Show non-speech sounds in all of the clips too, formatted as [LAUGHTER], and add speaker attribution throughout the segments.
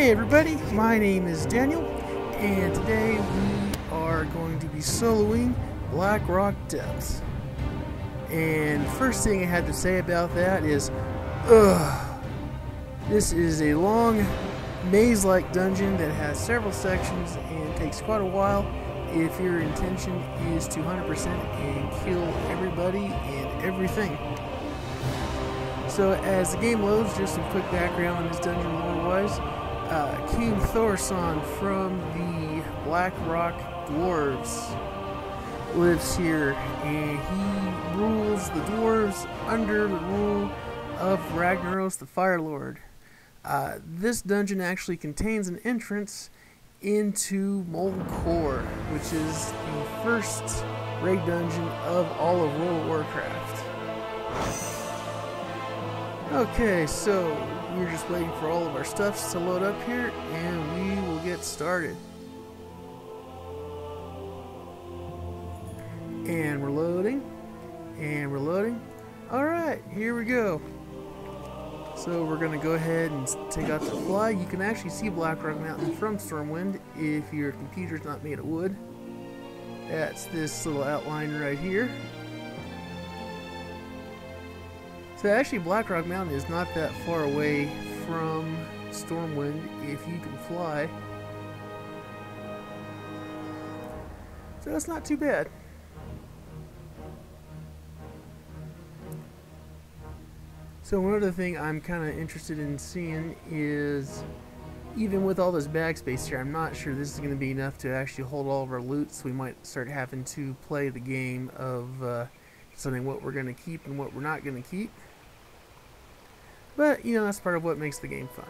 Speaker 1: Hey everybody, my name is Daniel, and today we are going to be soloing Black Rock Depths. And first thing I had to say about that is, ugh, this is a long maze-like dungeon that has several sections and takes quite a while if your intention is to 100% and kill everybody and everything. So as the game loads, just some quick background on this dungeon lore-wise. Uh, King Thorson from the Black Rock Dwarves lives here, and he rules the dwarves under the rule of Ragnaros the Fire Lord. Uh, this dungeon actually contains an entrance into Molten Core, which is the first raid dungeon of all of World of Warcraft. Okay, so we're just waiting for all of our stuffs to load up here, and we will get started. And we're loading, and we're loading. Alright, here we go. So we're going to go ahead and take out the fly. You can actually see Blackrock Mountain from Stormwind if your computer's not made of wood. That's this little outline right here. So actually Blackrock Mountain is not that far away from Stormwind if you can fly. So that's not too bad. So one other thing I'm kind of interested in seeing is even with all this bag space here, I'm not sure this is going to be enough to actually hold all of our loot, so we might start having to play the game of uh, deciding what we're going to keep and what we're not going to keep. But, you know, that's part of what makes the game fun.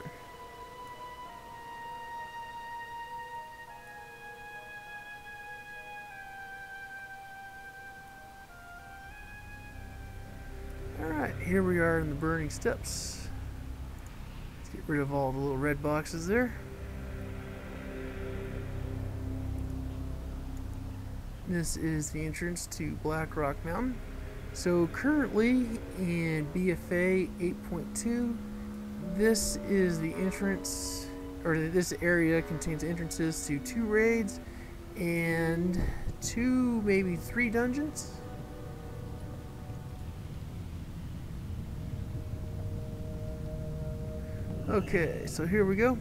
Speaker 1: Alright, here we are in the Burning Steppes. Let's get rid of all the little red boxes there. This is the entrance to Black Rock Mountain. So currently in BFA 8.2, this is the entrance, or this area contains entrances to two raids and two, maybe three dungeons. Okay, so here we go.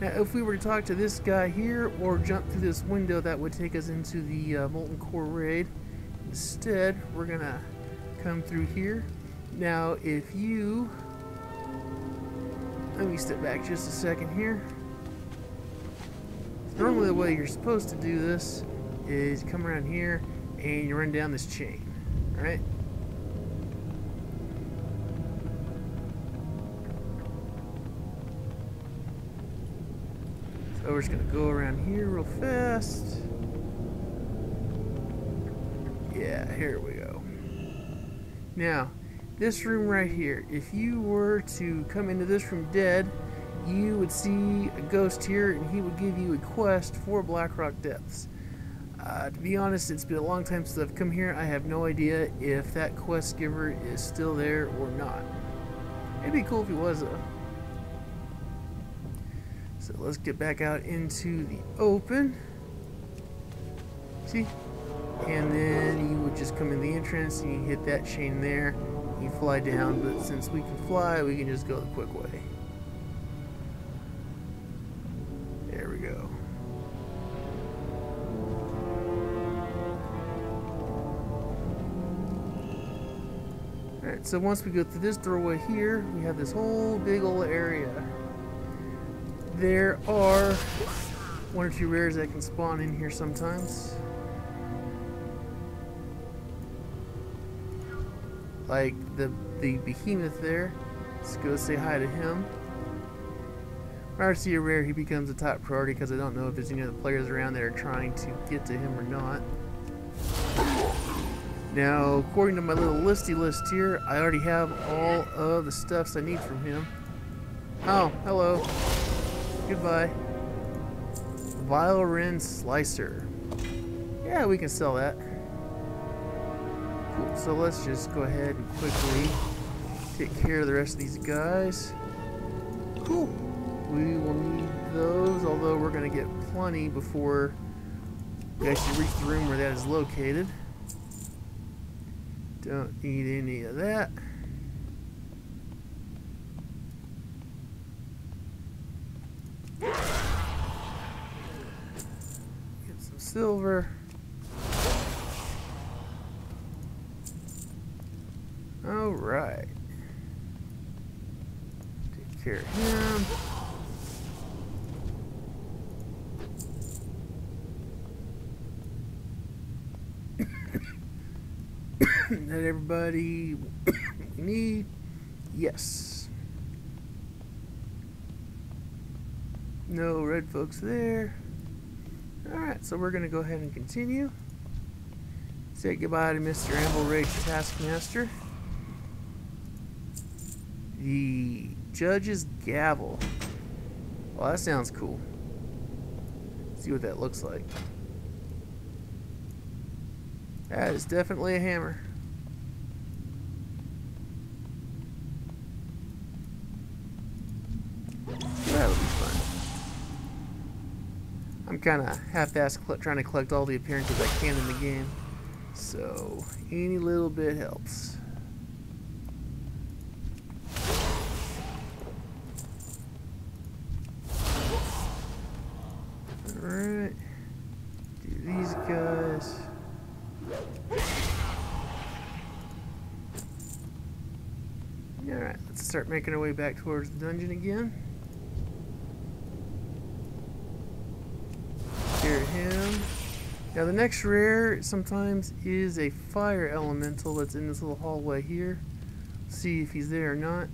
Speaker 1: Now, if we were to talk to this guy here or jump through this window, that would take us into the uh, Molten Core raid. Instead, we're to come through here. Now, if you... Let me step back just a second here. Normally the way you're supposed to do this is come around here and you run down this chain. Alright? So we're just going to go around here real fast. Yeah, here we go. Now, this room right here, if you were to come into this room dead, you would see a ghost here and he would give you a quest for Blackrock Depths. Uh, to be honest, it's been a long time since I've come here. I have no idea if that quest giver is still there or not. It'd be cool if he was though. So let's get back out into the open. See? And then you would just come in the entrance and you hit that chain there. You fly down, but since we can fly, we can just go the quick way. There we go. Alright, so once we go through this doorway here, we have this whole big old area. There are one or two rares that can spawn in here sometimes. Like the the behemoth there. Let's go say hi to him. When I see a rare, he becomes a top priority because I don't know if there's any other players around that are trying to get to him or not. Now, according to my little listy list here, I already have all of the stuffs I need from him. Oh, hello. Goodbye. Violin Slicer. Yeah, we can sell that. So let's just go ahead and quickly take care of the rest of these guys. Cool. We will need those, although we're going to get plenty before we actually reach the room where that is located. Don't need any of that. Get some silver. Alright. Take care of him. [COUGHS] that everybody [COUGHS] need? Yes. No red folks there. Alright, so we're going to go ahead and continue. Say goodbye to Mr. Anvilrage Taskmaster. The Judge's Gavel. Well, that sounds cool. Let's see what that looks like. That is definitely a hammer. That'll be fun. I'm kind of half-assed trying to collect all the appearances I can in the game. So, any little bit helps. Alright. Do these guys. Alright, let's start making our way back towards the dungeon again. Hear him. Now the next rare sometimes is a fire elemental that's in this little hallway here. See if he's there or not.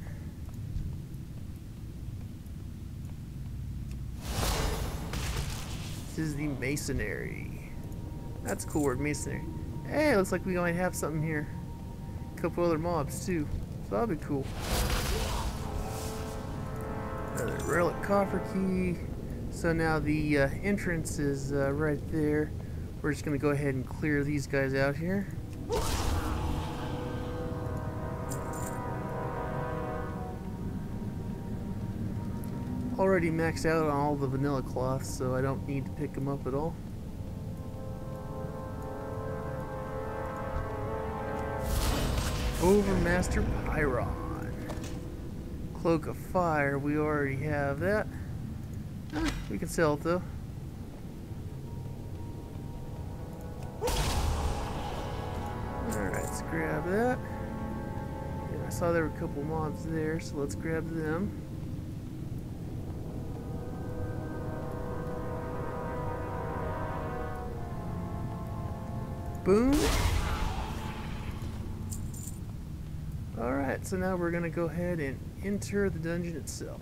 Speaker 1: This is the masonry. That's a cool word, masonry. Hey, looks like we might have something here. A couple other mobs too. So that'll be cool. Another relic coffer key. So now the uh, entrance is uh, right there. We're just going to go ahead and clear these guys out here. Already maxed out on all the vanilla cloths, so I don't need to pick them up at all. Overmaster Pyron. Cloak of Fire, we already have that. We can sell it though. Alright, let's grab that. Yeah, I saw there were a couple mobs there, so let's grab them. Boom. Alright, so now we're going to go ahead and enter the dungeon itself.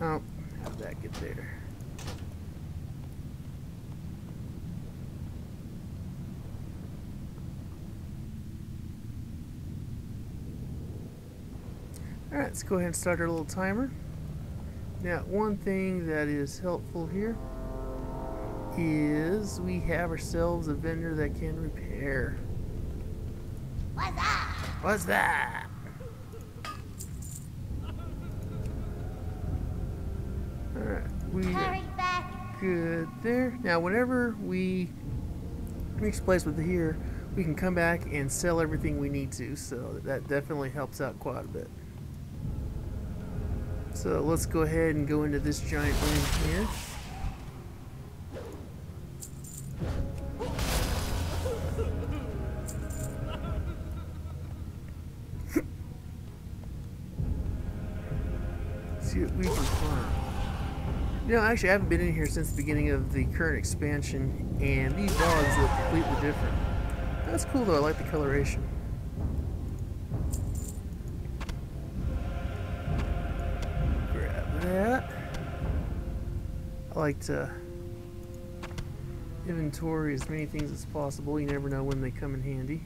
Speaker 1: Oh, how did that get there? Alright, let's go ahead and start our little timer. Now, one thing that is helpful here is we have ourselves a vendor that can repair.
Speaker 2: What's that?
Speaker 1: What's that? Alright, we
Speaker 2: Hurry back.
Speaker 1: good there. Now, whenever we reach place with here, we can come back and sell everything we need to, so that definitely helps out quite a bit. So let's go ahead and go into this giant room here. Actually, I haven't been in here since the beginning of the current expansion, and these dogs look completely different. That's cool, though. I like the coloration. Grab that. I like to inventory as many things as possible. You never know when they come in handy.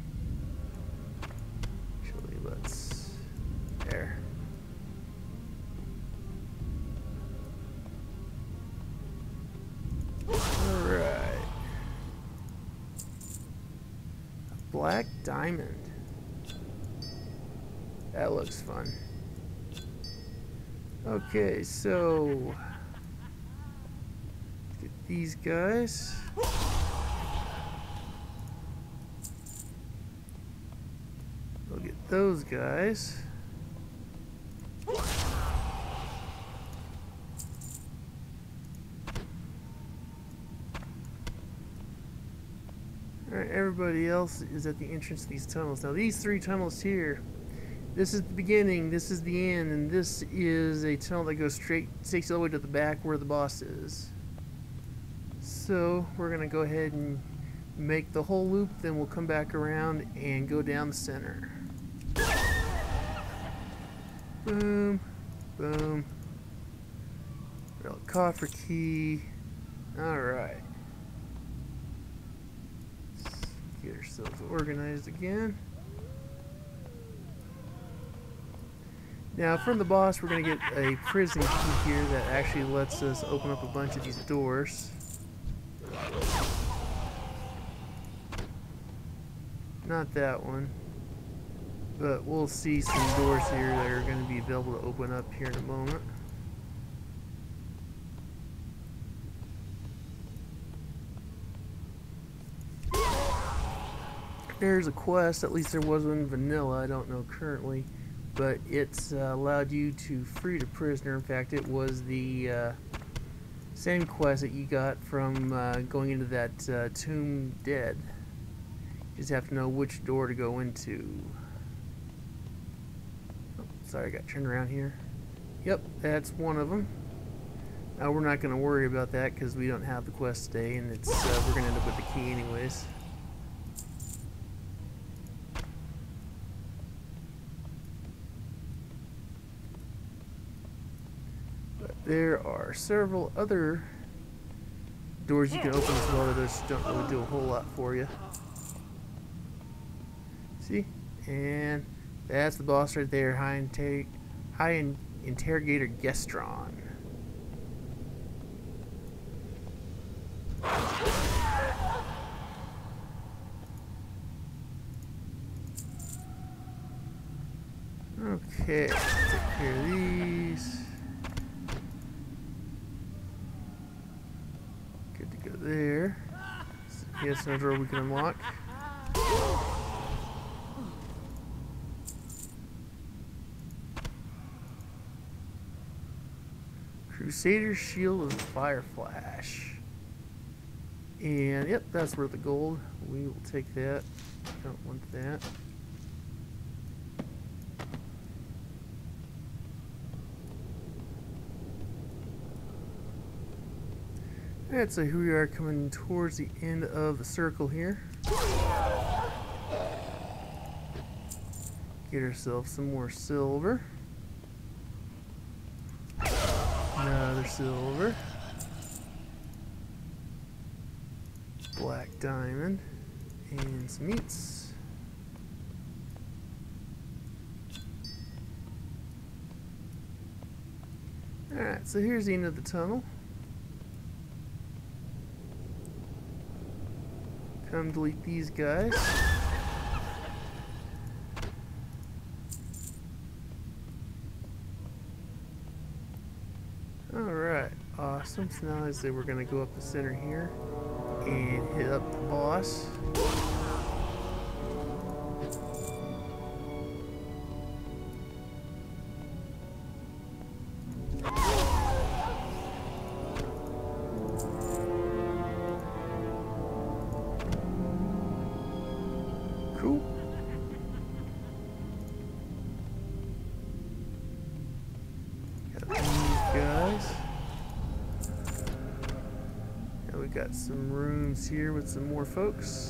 Speaker 1: Diamond. That looks fun. Okay, so get these guys. We'll get those guys. Alright, everybody else is at the entrance to these tunnels. Now these three tunnels here, this is the beginning, this is the end, and this is a tunnel that goes straight, takes all the way to the back where the boss is. So, we're going to go ahead and make the whole loop, then we'll come back around and go down the center. Boom, boom. Real coffer key. Alright. Get ourselves organized again. Now, from the boss, we're going to get a prison key here that actually lets us open up a bunch of these doors. Not that one. But we'll see some doors here that are going to be available to open up here in a moment. There's a quest, at least there was one vanilla, I don't know currently, but it's uh, allowed you to free the prisoner. In fact, it was the uh, same quest that you got from uh, going into that uh, tomb dead. You just have to know which door to go into. Oh, sorry, I got turned around here. Yep, that's one of them. Now we're not going to worry about that because we don't have the quest today, and it's uh, we're going to end up with the key anyways. But there are several other doors you can open as well that just don't really do a whole lot for you. See? And that's the boss right there, High, inter high in Interrogator Gerstahn. Okay, take care of these. Good to go there. Here's another door we can unlock. Crusader Shield of Fire Flash. And yep, that's worth the gold. We will take that. Don't want that. Alright, so here we are coming towards the end of the circle here. Get ourselves some more silver. Another silver. Black diamond. And some meats. Alright, so here's the end of the tunnel. Come delete these guys. Alright, awesome. So now I say we're going to go up the center here and hit up the boss. Some more folks.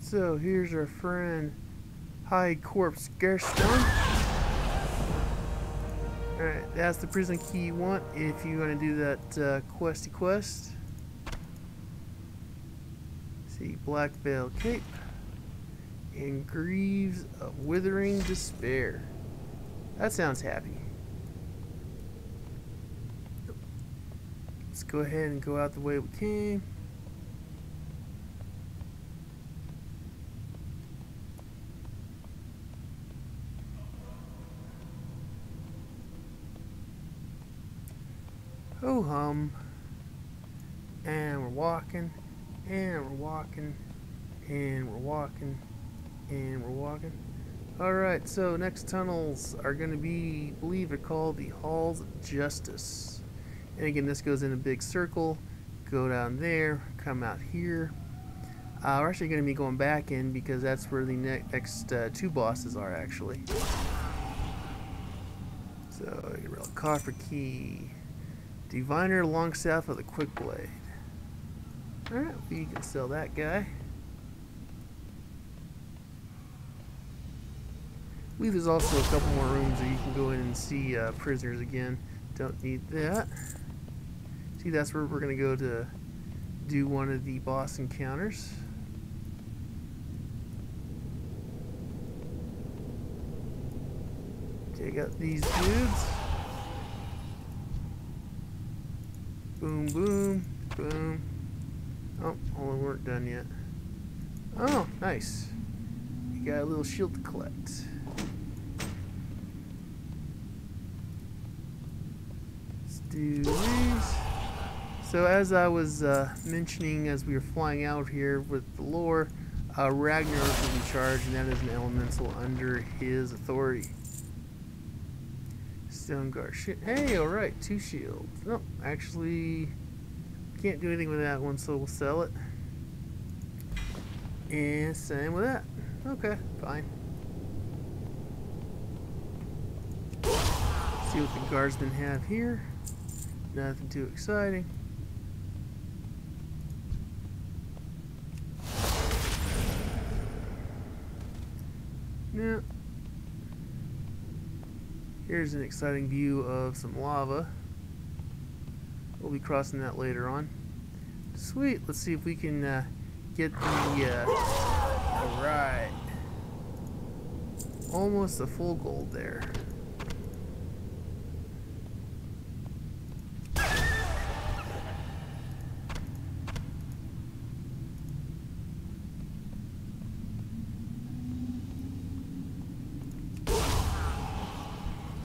Speaker 1: So here's our friend High Corpse Gerstahn. Alright, that's the prison key you want if you want to do that uh, questy quest. See, Black Veil Cape and Greaves of Withering Despair. That sounds happy. Let's go ahead and go out the way we came. Ho hum. And we're walking, and we're walking, and we're walking, and we're walking. Alright, so next tunnels are going to be, I believe they're called the Halls of Justice. And again, this goes in a big circle, go down there, come out here. Uh, we're actually going to be going back in because that's where the ne next uh, two bosses are actually. So, your real coffer key. Diviner Longstaff of the Quick Blade. Alright, we can sell that guy. I believe there's also a couple more rooms where you can go in and see uh, prisoners again. Don't need that. See, that's where we're going to go to do one of the boss encounters. Take out these dudes. Boom, boom, boom. Oh, only weren't done yet. Oh, nice. You got a little shield to collect. Let's do these. So as I was uh, mentioning as we were flying out here with the lore, uh, Ragnar is in charge, and that is an elemental under his authority. Stone guard. Shit. Hey, alright, two shields. No, actually, can't do anything with that one, so we'll sell it. And same with that. Okay, fine. See what the guardsmen have here. Nothing too exciting. Yeah. Here's an exciting view of some lava. We'll be crossing that later on. Sweet, let's see if we can uh, get the, uh, alright. Almost a full gold there.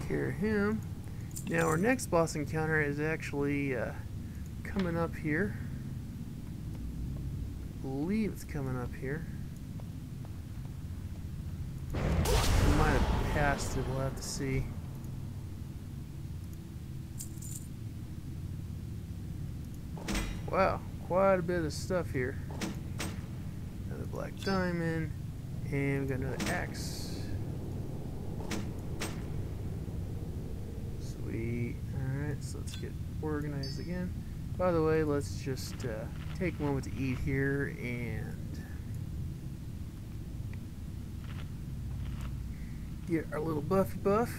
Speaker 1: Care him. Now our next boss encounter is actually uh, coming up here. I believe it's coming up here. We might have passed it, we'll have to see. Wow, quite a bit of stuff here. Another black diamond, and we got another axe. Sweet. Alright, so let's get organized again. By the way, let's just uh, take a moment to eat here and get our little buffy buff.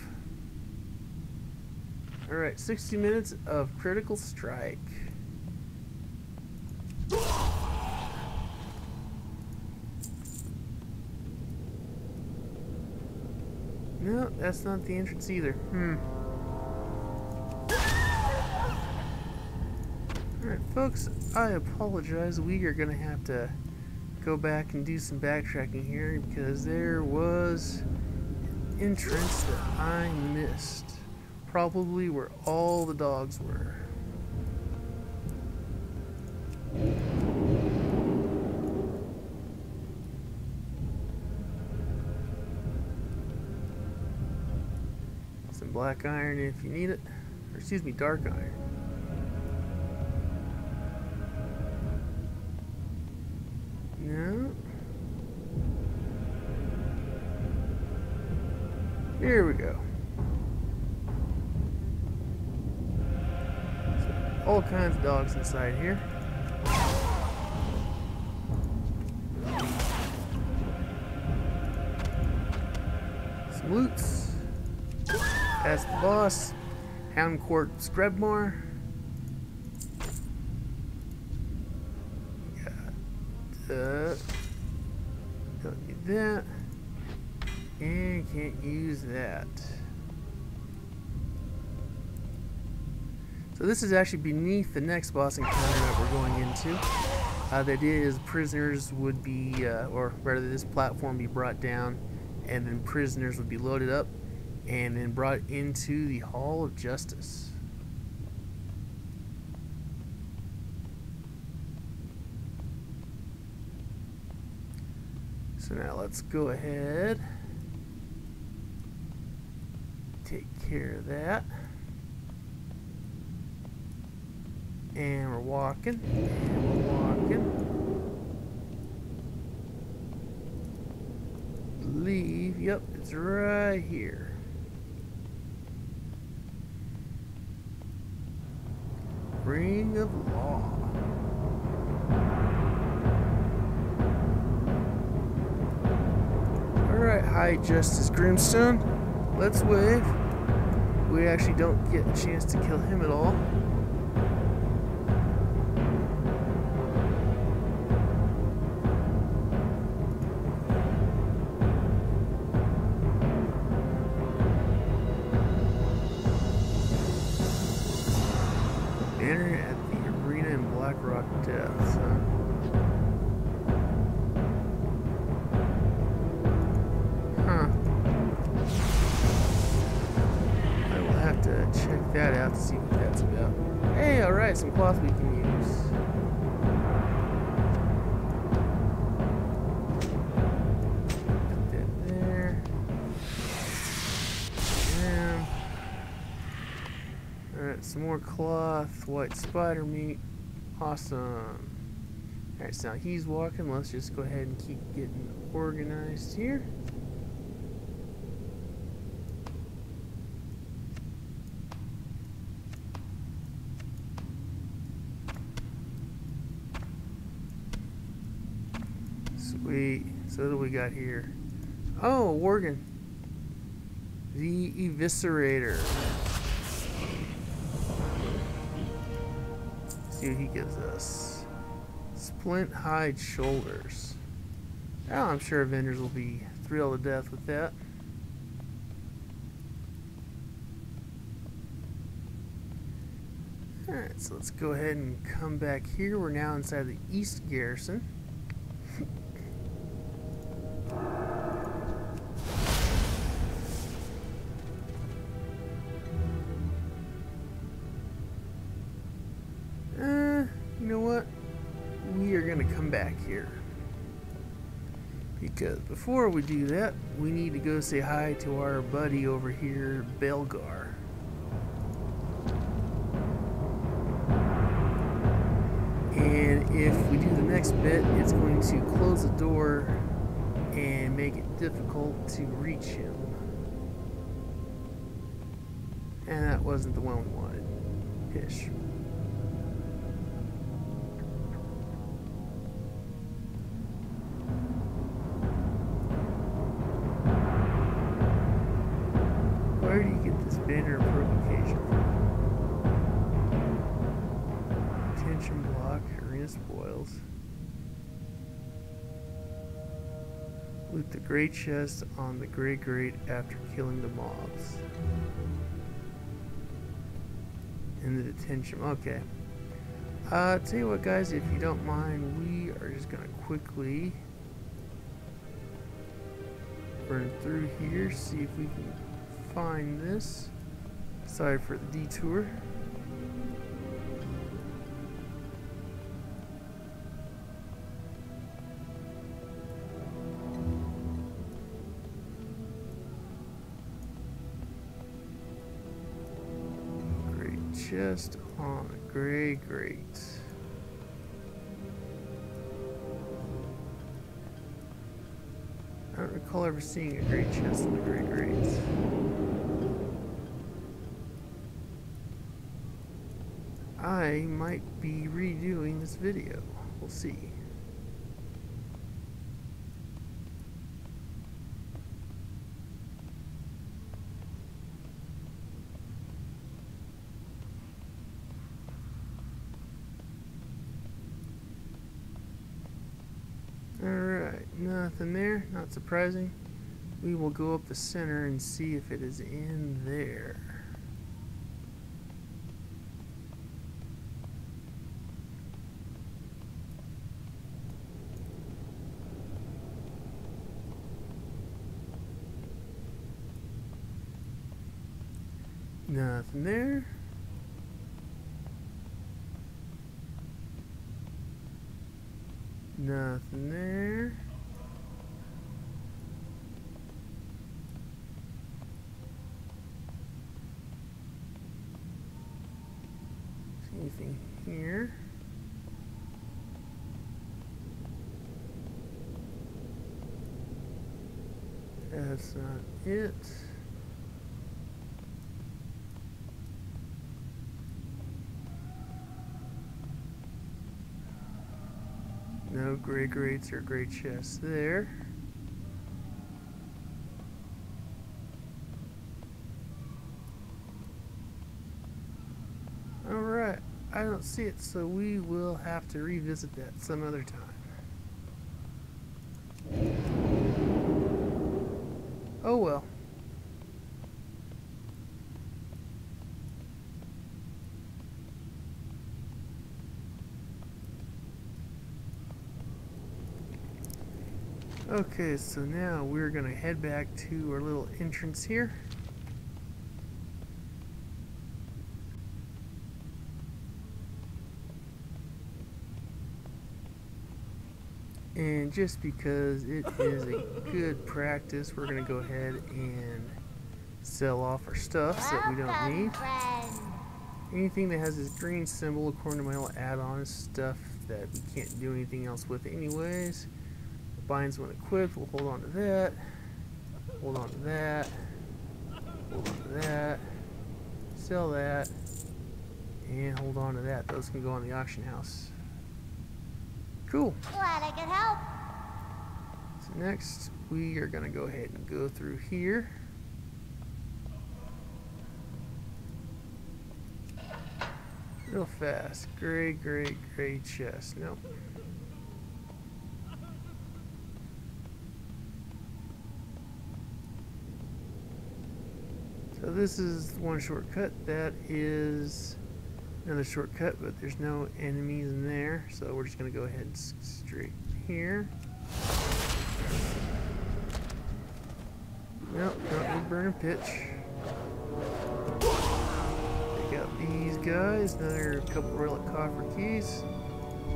Speaker 1: Alright, 60 minutes of critical strike. No, that's not the entrance either. Hmm. Folks, I apologize. We are going to have to go back and do some backtracking here because there was an entrance that I missed. Probably where all the dogs were. Some black iron if you need it. Or excuse me, dark iron. Dogs inside here. Some loots. That's the boss. Hound Court So this is actually beneath the next boss encounter that we're going into. Uh, the idea is prisoners would be, uh, or rather this platform be brought down, and then prisoners would be loaded up, and then brought into the Hall of Justice. So now let's go ahead take care of that. And we're walking. And we're walking. Leave. Yep, it's right here. Ring of Law. Alright, hi Justice Grimstone. Let's wave. We actually don't get a chance to kill him at all. More cloth, white spider meat. Awesome. Alright, so he's walking. Let's just go ahead and keep getting organized here. Sweet. So what do we got here? Oh, Worgen. The Eviscerator. What he gives us. Splint hide shoulders. Oh, I'm sure vendors will be thrilled to death with that. Alright, so let's go ahead and come back here. We're now inside the East Garrison. Before we do that, we need to go say hi to our buddy over here, Bael'Gar. And if we do the next bit, it's going to close the door and make it difficult to reach him. And that wasn't the one we wanted. Ish. Great chest on the Grey Grate after killing the mobs. In the detention. Okay. Uh, tell you what, guys, if you don't mind, we are just gonna quickly burn through here, see if we can find this. Sorry for the detour. just on great, great. I don't recall ever seeing a great chest in the Great Greats. I might be redoing this video. We'll see. Surprising. We will go up the center and see if it is in there. Nothing there. Nothing there. See anything here? That's not it. No gray grates or gray chests there. Alright, I don't see it, so we will have to revisit that some other time. Oh well. Okay, so now we're gonna head back to our little entrance here. And just because it is a good practice, we're gonna go ahead and sell off our stuff that we don't need. Anything that has this green symbol, according to my little add-on, is stuff that we can't do anything else with anyways. Binds when equipped, we'll hold on to that. Hold on to that. Hold on to that. Sell that. And hold on to that. Those can go on the auction house. Cool.
Speaker 2: Glad I could help.
Speaker 1: So next, we are going to go ahead and go through here. Real fast. Gray, gray, gray chest. Nope. So this is one shortcut. That is another shortcut, but there's no enemies in there. So we're just going to go ahead straight here. Nope, don't need burning pitch. Take out these guys. Another couple relic coffer keys.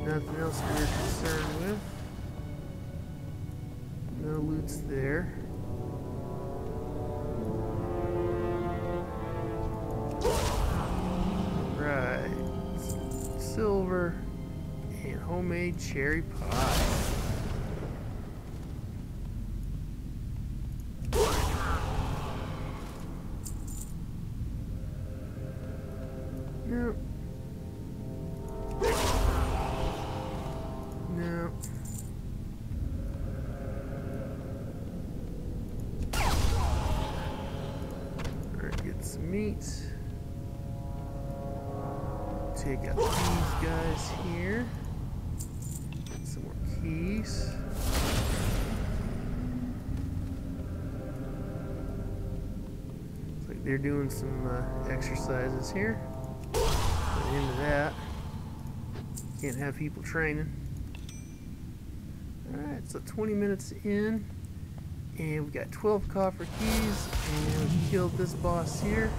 Speaker 1: Nothing else we're concerned with. No loot's there. Homemade cherry pie. No. No. Get some meat. Take out these guys here. Keys. Looks like they're doing some uh, exercises here. Into that. Can't have people training. Alright, so 20 minutes in. And we got 12 copper keys. And we killed this boss here.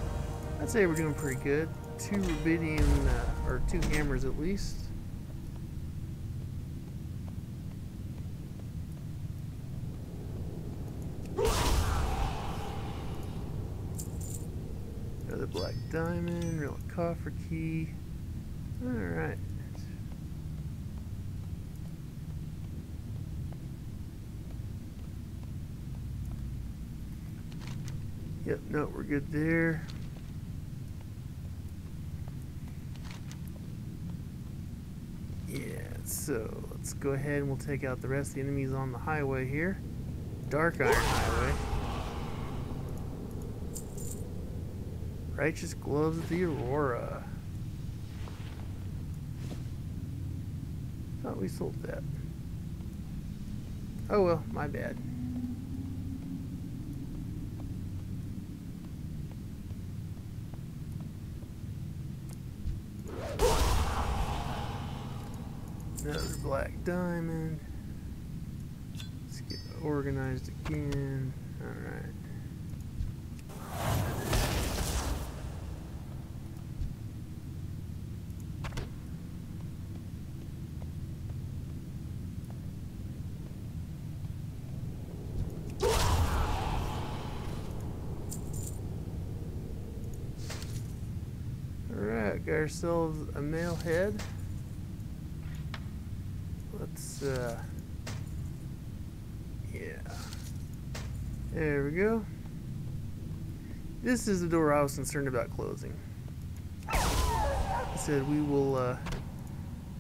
Speaker 1: I'd say we're doing pretty good. Two rubidium, uh, or two hammers at least. for key. Alright. Yep, no, we're good there. Yeah, so let's go ahead and we'll take out the rest of the enemies on the highway here. Dark Iron Highway. Righteous Gloves of the Aurora. Thought we sold that. Oh well, my bad. Another black diamond. Let's get organized again. Alright. Alright, got ourselves a male head. Let's, uh, yeah. There we go. This is the door I was concerned about closing. I said we will, uh,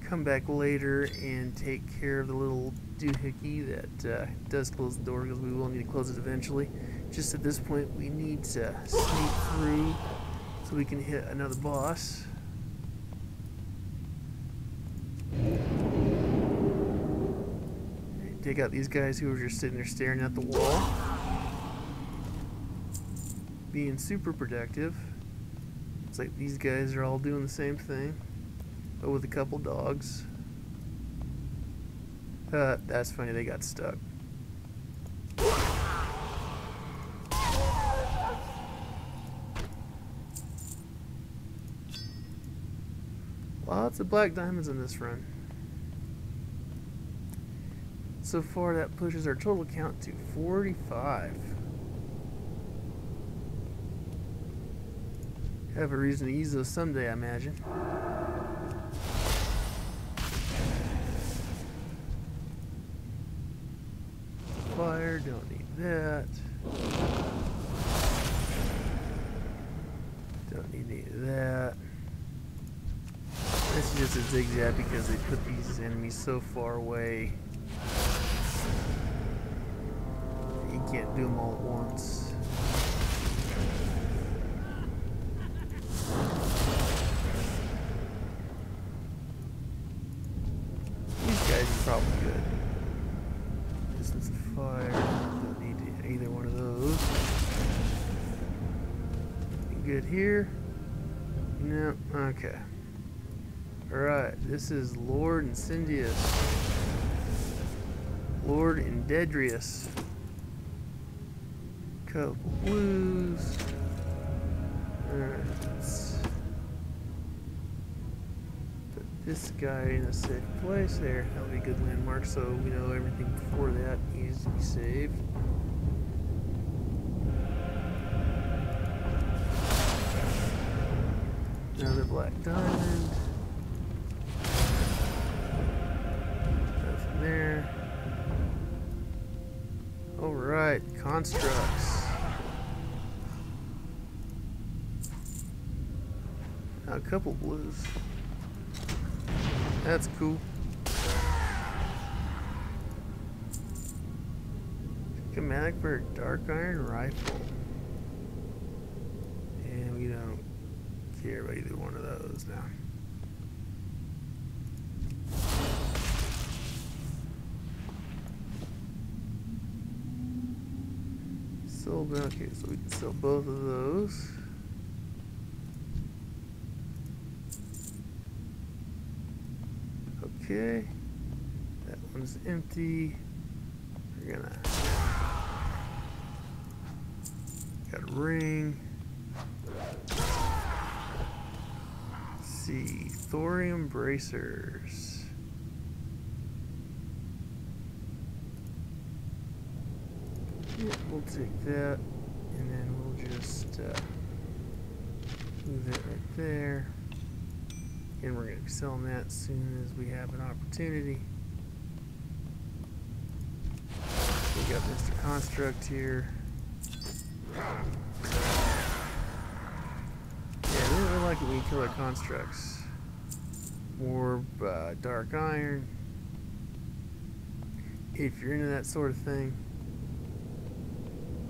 Speaker 1: come back later and take care of the little doohickey that uh, does close the door because we will need to close it eventually. Just at this point, we need to sneak through so we can hit another boss. Take out these guys who are just sitting there staring at the wall. Being super productive. It's like these guys are all doing the same thing, but with a couple dogs. Uh, that's funny, they got stuck. Lots of black diamonds in this run. So far, that pushes our total count to 45. Have a reason to use those someday, I imagine. Fire, don't need that. Don't need any of that. This is just a zigzag because they put these enemies so far away. Do them all at once. These guys are probably good. Distance of fire. Don't need either one of those. Good here. No. Okay. Alright, this is Lord Incendius. Lord Indedrius. Couple blues. Let's put this guy in a safe place there. That'll be a good landmark so we know everything before that needs to be saved. Another black diamond. Nothing there. Alright, constructs. Now a couple blues. That's cool. Schematic for a dark iron rifle. And we don't care about either one of those now. Sold okay, so we can sell both of those. Okay. That one's empty. We're gonna got a ring. Let's see, thorium bracers. Yeah, we'll take that, and then we'll just uh, move that right there. And we're going to be selling that as soon as we have an opportunity. We got Mr. Construct here. Yeah, I really like it when you kill our constructs. More uh, dark iron. if you're into that sort of thing.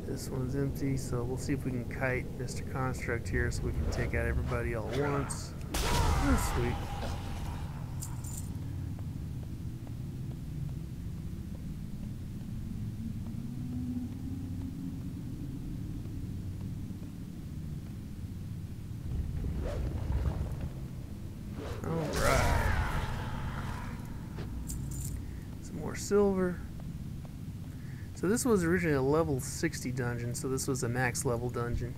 Speaker 1: This one's empty, so we'll see if we can kite Mr. Construct here so we can take out everybody all at once. Oh, sweet. Alright. Some more silver. So this was originally a level 60 dungeon, so this was a max level dungeon.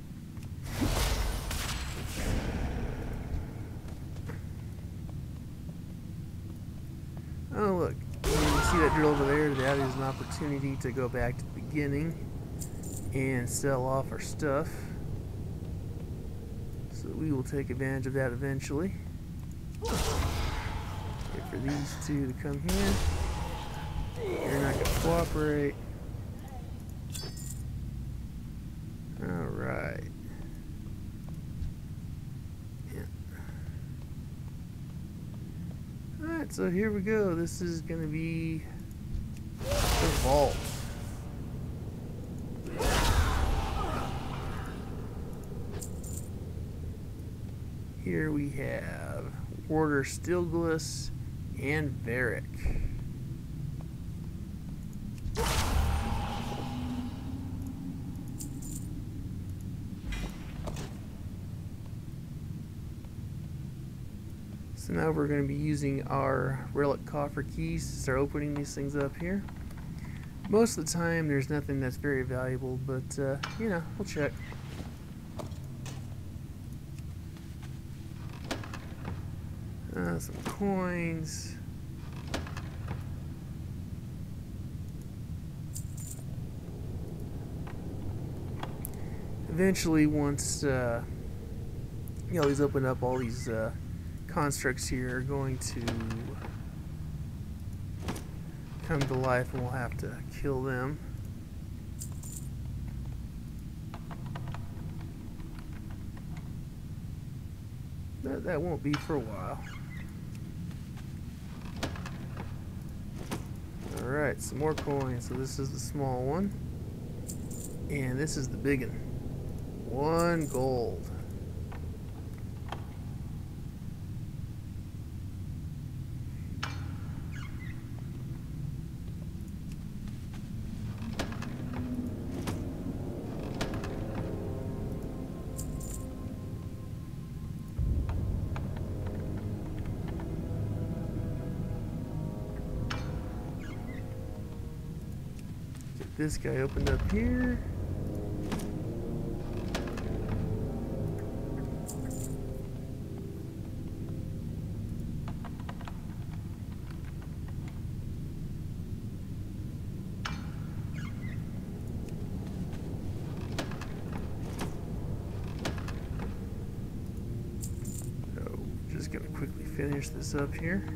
Speaker 1: Oh look, you see that drill over there? That is an opportunity to go back to the beginning and sell off our stuff. So we will take advantage of that eventually. Wait for these two to come here. You're not going to cooperate. Alright. Yeah. Alright, so here we go. This is going to be vault. Here we have Warder Stilgiss and Verek. So now we're going to be using our relic coffer keys to start opening these things up here. Most of the time there's nothing that's very valuable, but uh, you know, we'll check. Uh, some coins. Eventually, once uh, you know these open up, all these uh, constructs here are going to come to life, and we'll have to kill them. That, that won't be for a while. Alright, some more coins. So this is the small one. And this is the big one. One gold. This guy opened up here. Just gonna quickly finish this up here.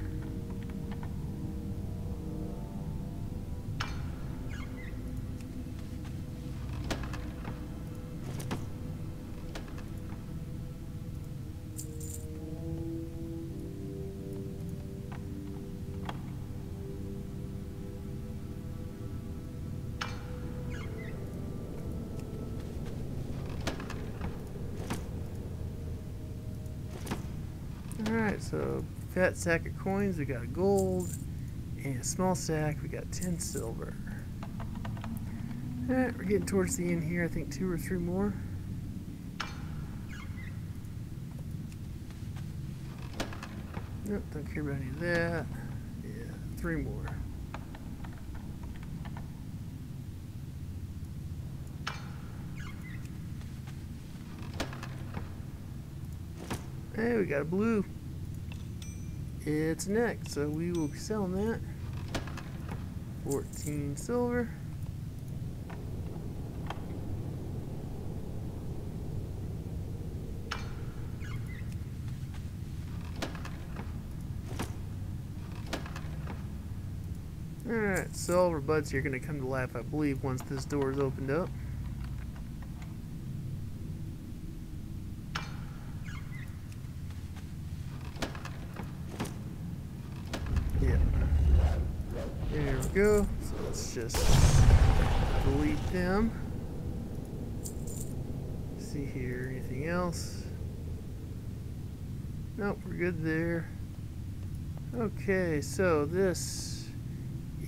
Speaker 1: Fat sack of coins, we got gold, and a small sack, we got 10 silver. Alright, we're getting towards the end here, I think two or three more. Nope, don't care about any of that. Yeah, three more. Hey, we got a blue. It's next, so we will be selling that. 14 silver. Alright, silver buds are going to come to life, I believe, once this door is opened up. Just delete them. See here, anything else? Nope, we're good there. Okay, so this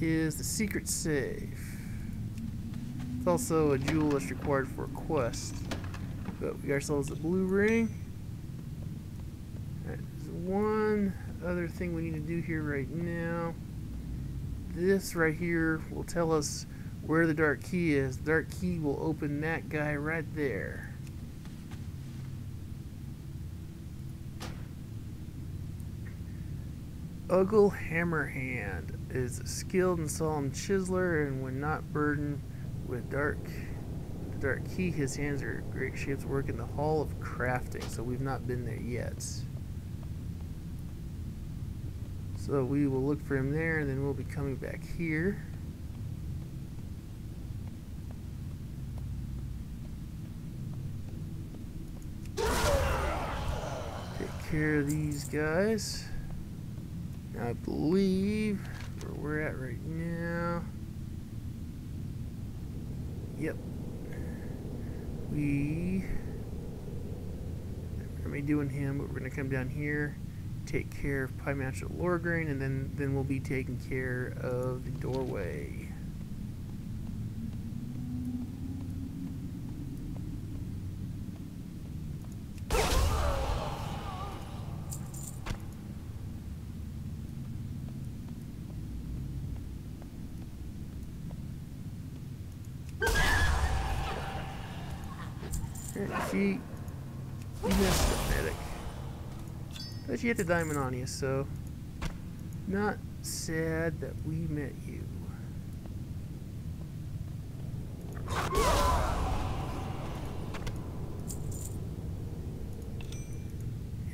Speaker 1: is the secret safe. It's also a jewel that's required for a quest. But we got ourselves a blue ring. Alright, one other thing we need to do here right now. This right here will tell us where the dark key is. The dark key will open that guy right there. Uggel Hammerhand is a skilled and solemn chiseler, and when not burdened with dark the dark key, his hands are great shapes work in the Hall of Crafting. So we've not been there yet. So we will look for him there, and then we'll be coming back here. Take care of these guys. I believe where we're at right now. Yep. We going to be doing him, but we're going to come down here, take care of Pymatch Loregrain, and then, then we'll be taking care of the doorway. She, you missed it, medic. But you hit the diamond on you, so not sad that we met you.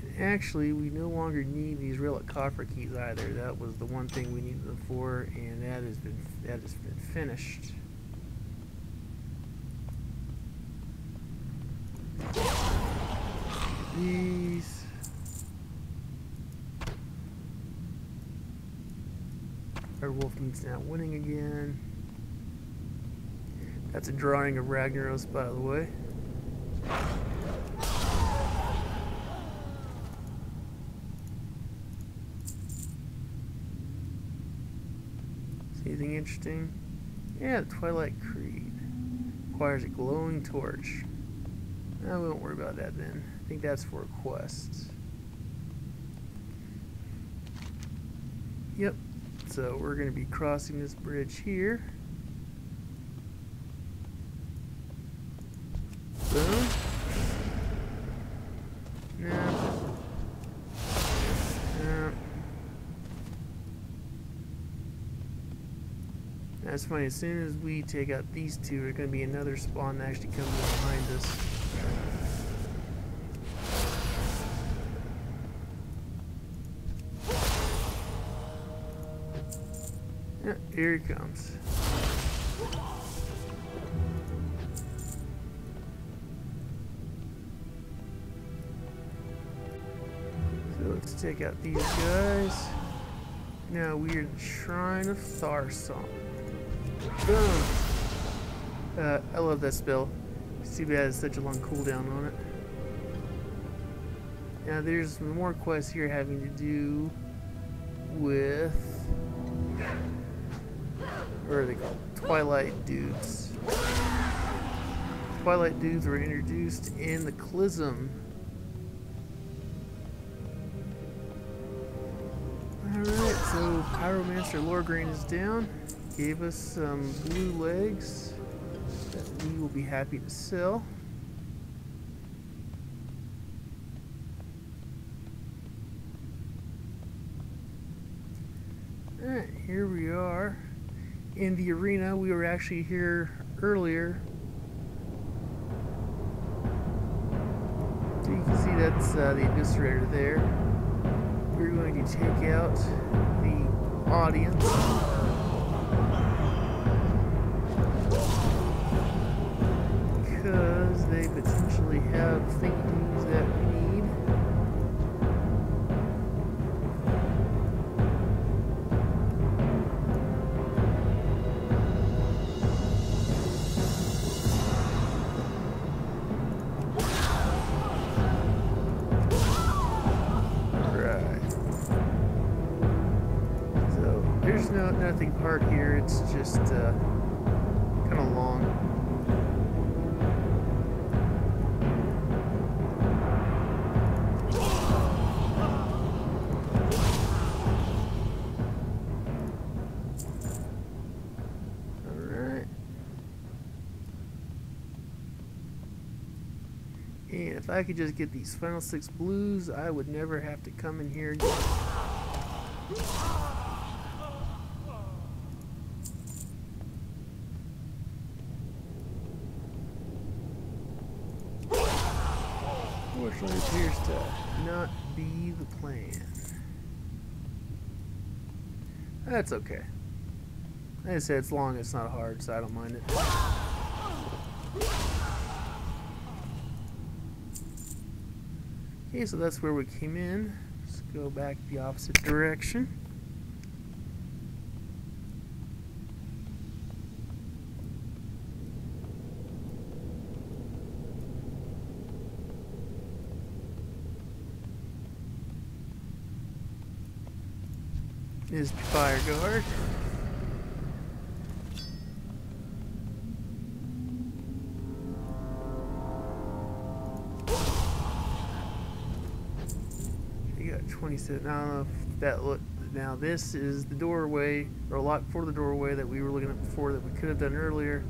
Speaker 1: And actually, we no longer need these relic coffer keys either. That was the one thing we needed them for, and that has been that has been finished. these. Our wolf meets now winning again. That's a drawing of Ragnaros, by the way. See anything interesting? Yeah, the Twilight Creed. Requires a glowing torch. I won't worry about that then. I think that's for quests. Yep. So we're going to be crossing this bridge here. Boom. No. No. That's funny. As soon as we take out these two, there's going to be another spawn that actually comes behind us. Here he comes. So let's take out these guys. Now we are in the Shrine of Thaurissan. Boom! Uh, I love that spell. See if it has such a long cooldown on it. Now there's more quests here having to do with what are they called? Twilight dudes. Twilight dudes were introduced in Cataclysm. Alright, so Pyromancer Loregrain is down. Gave us some blue legs that we will be happy to sell. Alright, here we are in the arena. We were actually here earlier. You can see that's uh, the administrator there. We're going to take out the audience. I could just get these final six blues, I would never have to come in here again. Fortunately, appears to not be the plan. That's okay. Like I said, it's long, it's not hard, so I don't mind it. Okay, so that's where we came in. Let's go back the opposite direction. Is fire guard. You got 27. I don't know if that look. Now this is the doorway, or a lock for the doorway that we were looking at before that we could have done earlier,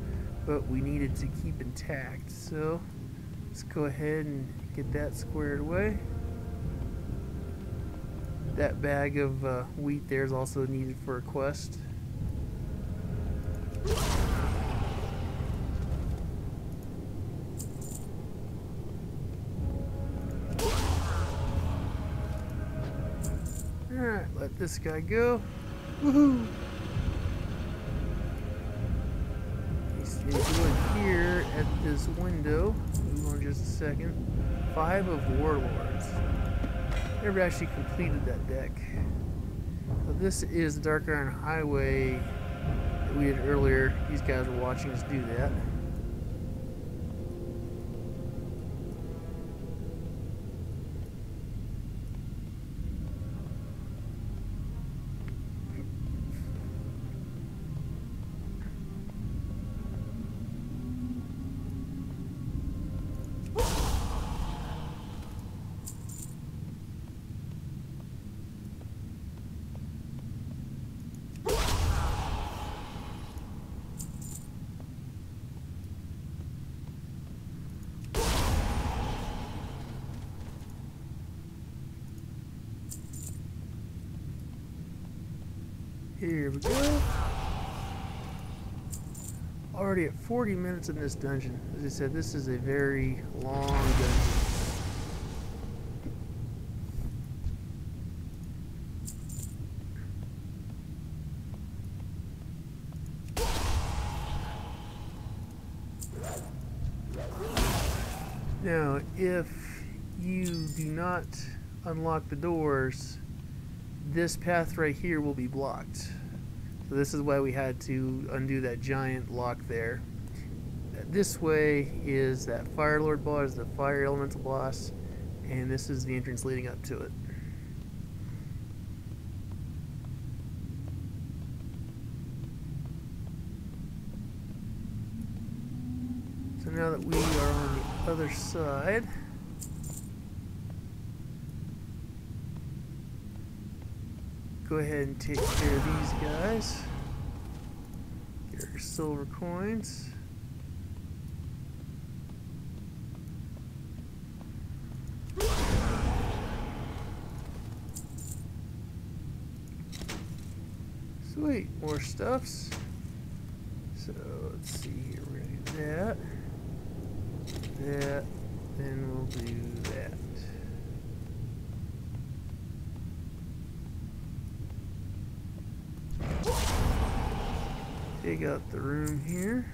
Speaker 1: but we needed to keep intact. So let's go ahead and get that squared away. That bag of uh, wheat there is also needed for a quest. Alright, let this guy go. Woohoo! He's, he's doing here at this window. Move on just a second. Five of Warlords. Never actually completed that deck. So this is the Dark Iron Highway that we did earlier. These guys were watching us do that. Already at 40 minutes in this dungeon. As I said, this is a very long dungeon. Now, if you do not unlock the doors, this path right here will be blocked. So this is why we had to undo that giant lock there. This way is that Fire Lord boss, the Fire Elemental boss, and this is the entrance leading up to it. So now that we are on the other side, go ahead and take care of these guys. Get our silver coins. Sweet, more stuffs. So let's see here, we're gonna do that, that, then we'll do that. Dig out the room here.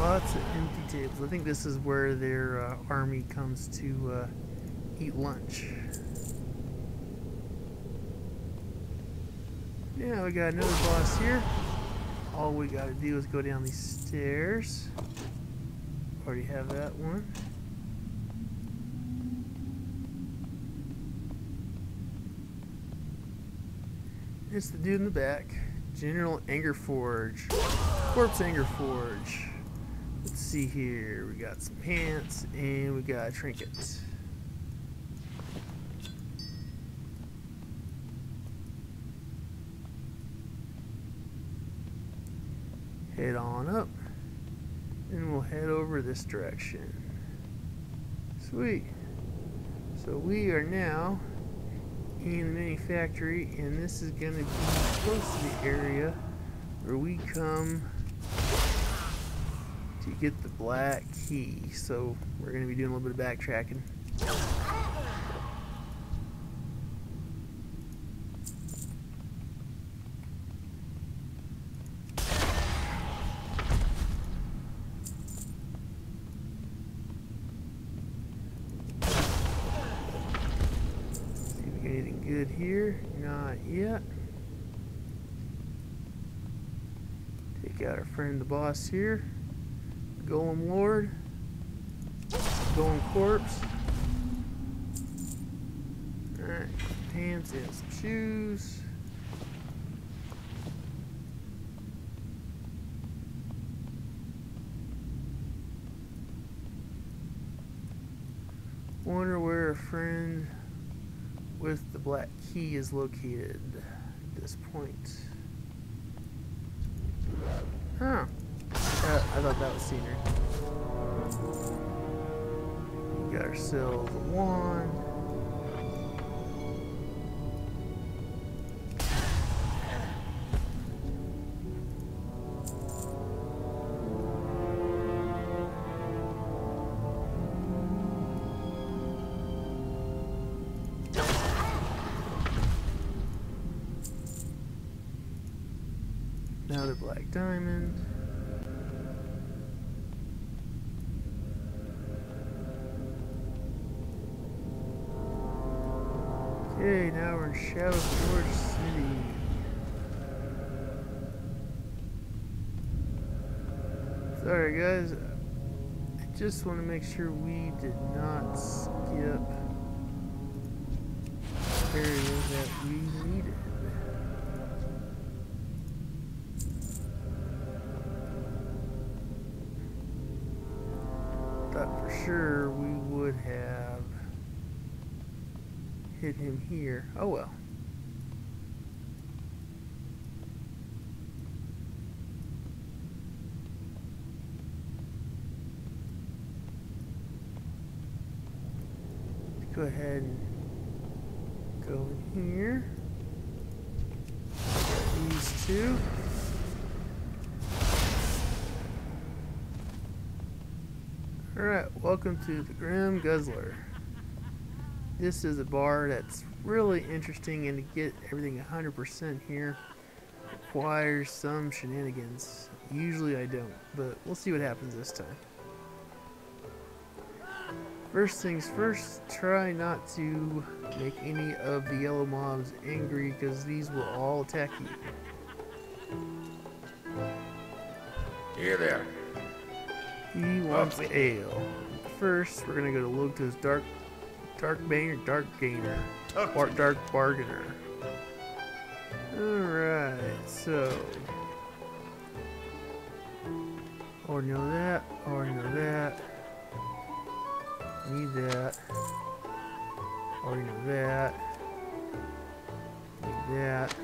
Speaker 1: Lots of empty tables. I think this is where their uh, army comes to uh, eat lunch. Yeah, we got another boss here. All we gotta do is go down these stairs. Already have that one. It's the dude in the back. General Angerforge. Corpse Angerforge. Let's see here. We got some pants and we got a trinket. Head on up. Over this direction. Sweet. So we are now in the Manufactory and this is going to be close to the area where we come to get the black key. So we're going to be doing a little bit of backtracking. See if we get anything good here. Not yet. Friend the boss here. Golem Lord. Golem Corpse. Alright, pants and some shoes. Wonder where a friend with the black key is located at this point. Huh. Uh, I thought that was scenery. We got ourselves a wand. Another black diamond. Okay, now we're in Shadowforge City. Sorry guys, I just want to make sure we did not skip area that we needed. Him here. Oh well. Let's go ahead and go in here. These two. Alright, welcome to the Grim Guzzler. This is a bar that's really interesting and to get everything 100% here requires some shenanigans. Usually I don't, but we'll see what happens this time. First things first, try not to make any of the yellow mobs angry because these will all attack you.
Speaker 3: Here there.
Speaker 1: He wants ale. First, we're gonna go to Lokhtos Dark Dark Banger, Dark Gainer. Bar- dark Bargainer. Alright, so. Oh, already know that. Oh, already know that. Need that. Oh, already know that. Need that.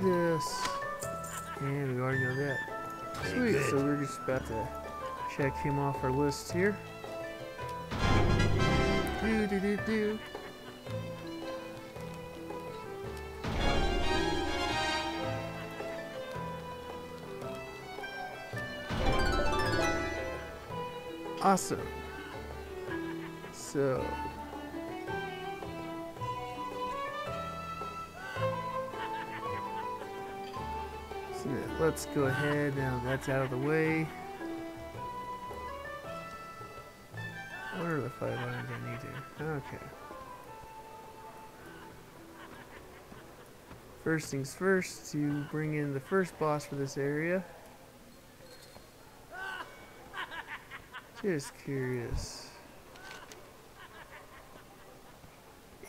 Speaker 1: Need this. And we already know that. Sweet, so we're just about to check him off our list here. Do do do. Awesome. So. So let's go ahead now that's out of the way. What are the five items I need to? Okay. First things first, to bring in the first boss for this area. Just curious.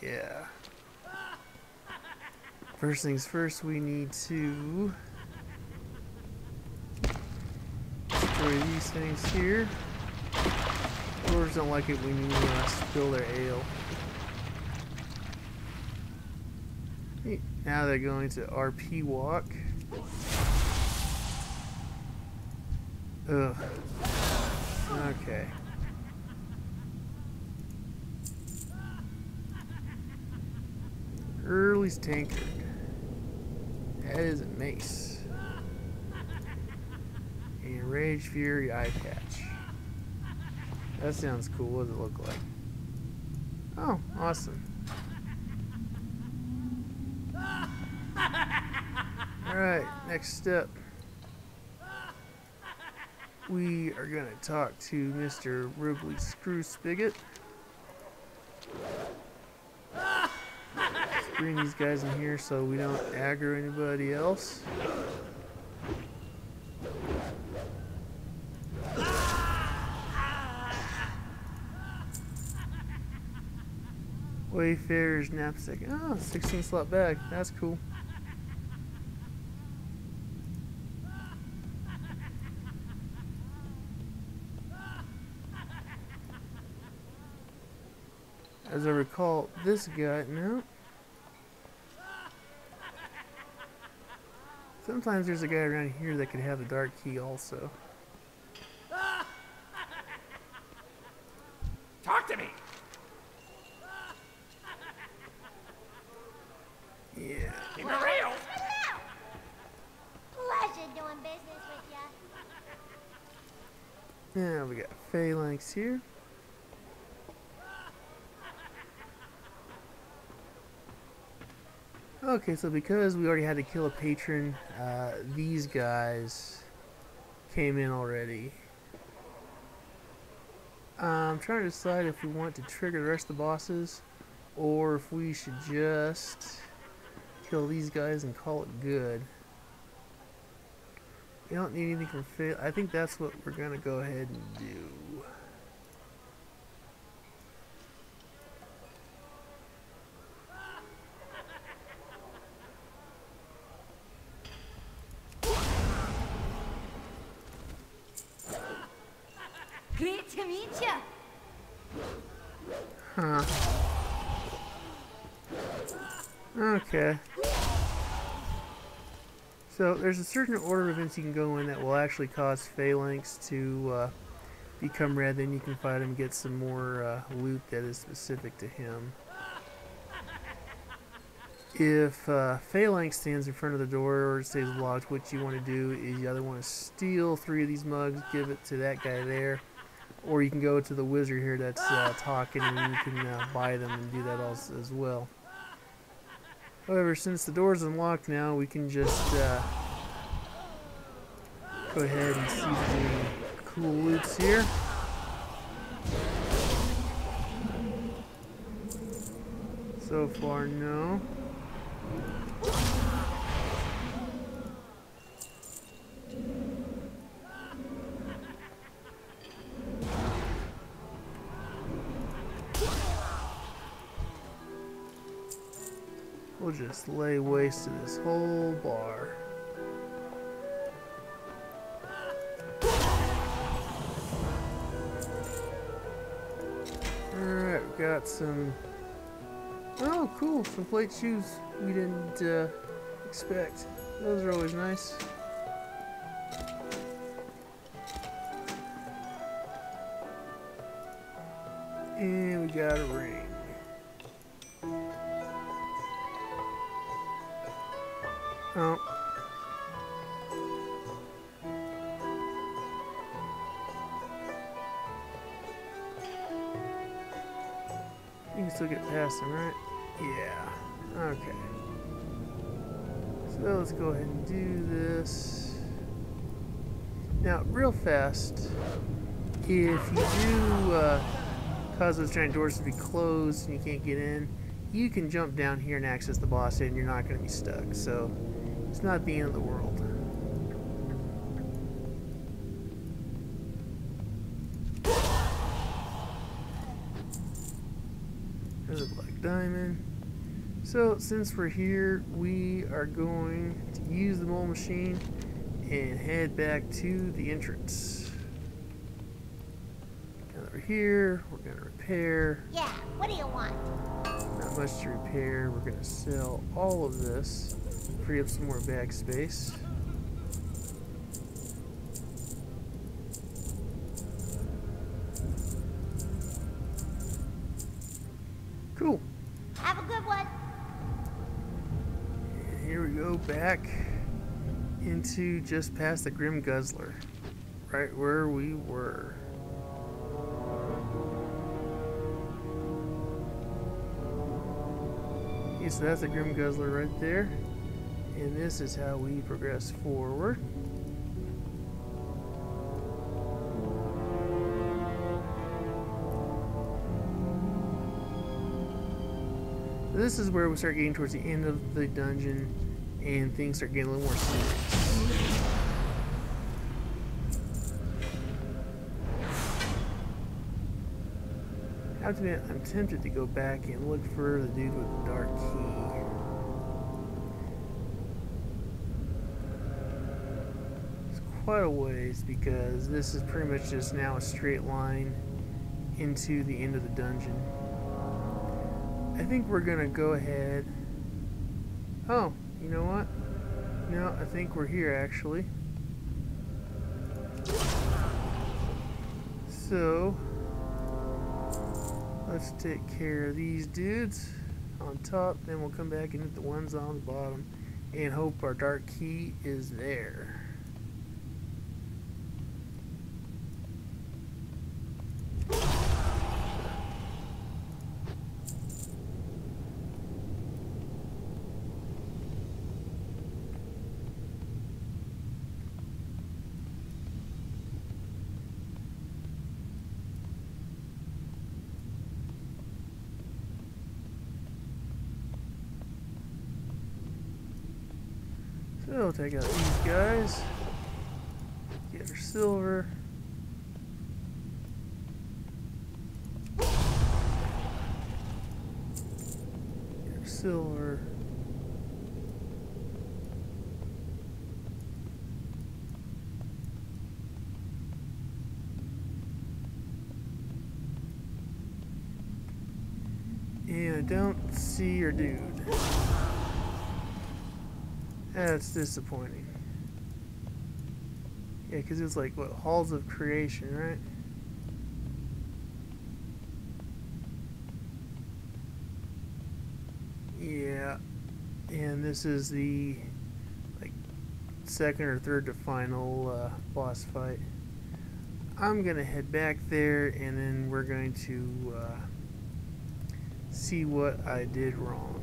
Speaker 1: Yeah. First things first, we need to destroy these things here. Dwarves don't like it when you uh, spill their ale. Now they're going to RP walk. Ugh. Okay. Hurley's tankard. That is a mace. And Rage Fury eye patch. That sounds cool. What does it look like? Oh, awesome. Alright, next step. We are going to talk to Mr. Ribbly Screwspigot. Let's bring these guys in here so we don't aggro anybody else. Wayfarer's knapsack. Oh, 16 slot bag. That's cool. As I recall, this guy, no. Sometimes there's a guy around here that could have the dark key also.
Speaker 3: Talk to me.
Speaker 1: Yeah.
Speaker 3: Keep it real.
Speaker 2: Pleasure doing business with ya.
Speaker 1: Now we got phalanx here. Okay, so because we already had to kill a patron, uh, these guys came in already. I'm trying to decide if we want to trigger the rest of the bosses or if we should just kill these guys and call it good. We don't need anything from fail. I think that's what we're gonna go ahead and do. There's a certain order of events you can go in that will actually cause phalanx to uh, become red. Then you can fight him, get some more uh, loot that is specific to him. If uh, phalanx stands in front of the door or stays locked, what you want to do is you either want to steal three of these mugs, give it to that guy there, or you can go to the wizard here that's uh, talking and you can uh, buy them and do that as, as well. However, since the door's unlocked now, we can just uh, go ahead and see the cool loots here. So far, no. We'll just lay waste to this whole bar. Got some. Oh, cool! Some plate shoes we didn't uh, expect. Those are always nice. And we got a ring. Oh. Right? Yeah. Okay. So let's go ahead and do this. Now, real fast, if you do uh, cause those giant doors to be closed and you can't get in, you can jump down here and access the boss and you're not going to be stuck. So it's not the end of the world. Diamond. So since we're here, we are going to use the mole machine and head back to the entrance. Now that we're here, we're going to repair.
Speaker 2: Yeah, what do you want?
Speaker 1: Not much to repair. We're going to sell all of this, free up some more bag space. Just past the Grim Guzzler. Right where we were. Okay, so that's the Grim Guzzler right there. And this is how we progress forward. This is where we start getting towards the end of the dungeon and things start getting a little more serious. To I'm tempted to go back and look for the dude with the dark key. It's quite a ways because this is pretty much just now a straight line into the end of the dungeon. I think we're gonna go ahead. Oh, you know what? No, I think we're here actually. So, let's take care of these dudes on top, then we'll come back and hit the ones on the bottom and hope our dark key is there. So take out these guys. Get our silver. Get silver. And I don't see your dude. That's disappointing. Yeah, because it's like, what, Halls of Creation, right? Yeah. And this is the, like, second or third to final uh, boss fight. I'm going to head back there and then we're going to uh, see what I did wrong.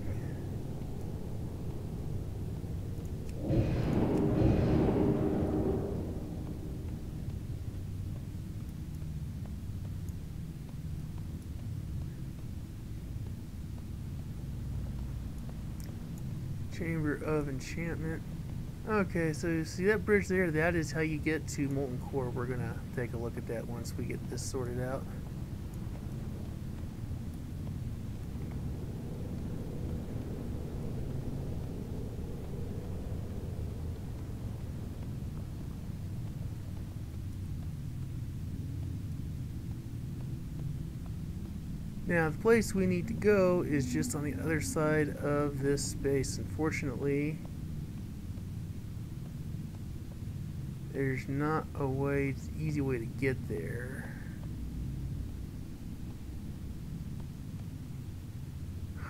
Speaker 1: Of Enchantment. Okay, so you see that bridge there? That is how you get to Molten Core. We're gonna take a look at that once we get this sorted out. Now, the place we need to go is just on the other side of this space. Unfortunately, there's not a way, easy way to get there.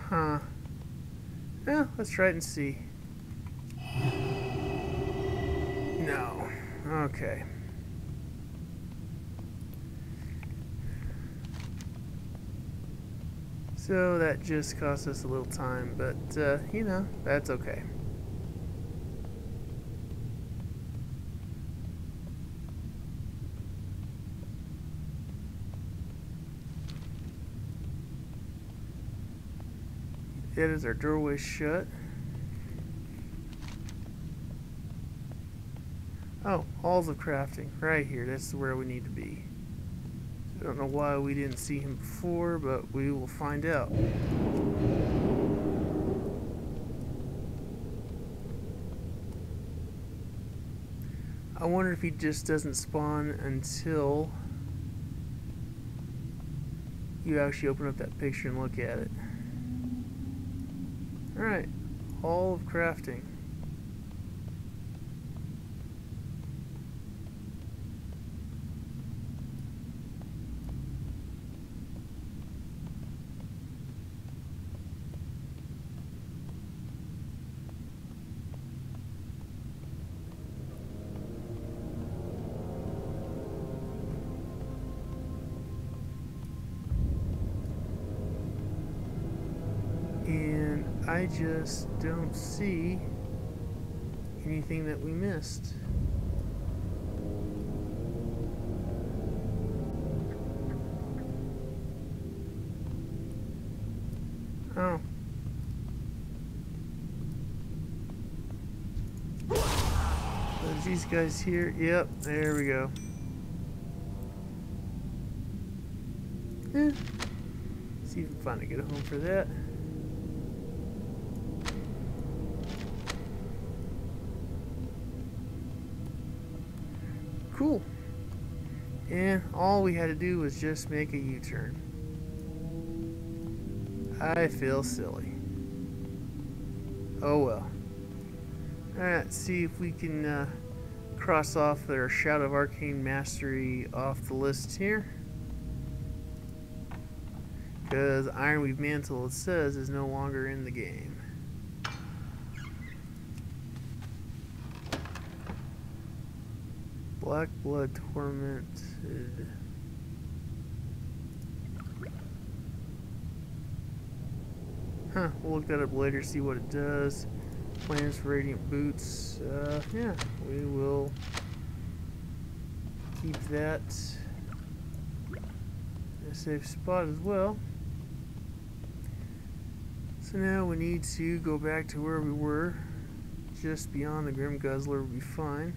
Speaker 1: Huh. Well, let's try it and see. No. Okay. So that just cost us a little time, but uh, you know, that's okay. That is our doorway shut. Oh, halls of crafting, right here. That's where we need to be. I don't know why we didn't see him before, but we will find out. I wonder if he just doesn't spawn until you actually open up that picture and look at it. Alright, all of crafting. Just don't see anything that we missed. Oh. These guys here. Yep, there we go. See if we can get a home for that. Cool. And we had to do was just make a U-turn. I feel silly. Oh well. Alright, see if we can uh, cross off their Shout of Arcane Mastery off the list here. Because Ironweave Mantle, it says, is no longer in the game. Black Blood Tormented. Huh, we'll look that up later, see what it does. Plans for Radiant Boots. Uh, yeah, we will keep that a safe spot as well. So now we need to go back to where we were. Just beyond the Grim Guzzler will be fine.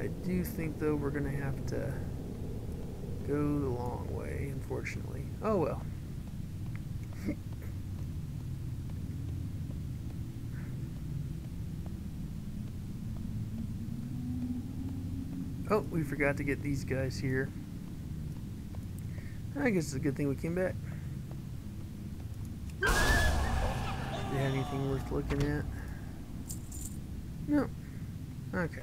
Speaker 1: I do think though we're gonna have to go the long way, unfortunately. Oh well. [LAUGHS] oh, we forgot to get these guys here. I guess it's a good thing we came back. Do you have anything worth looking at? No. Okay.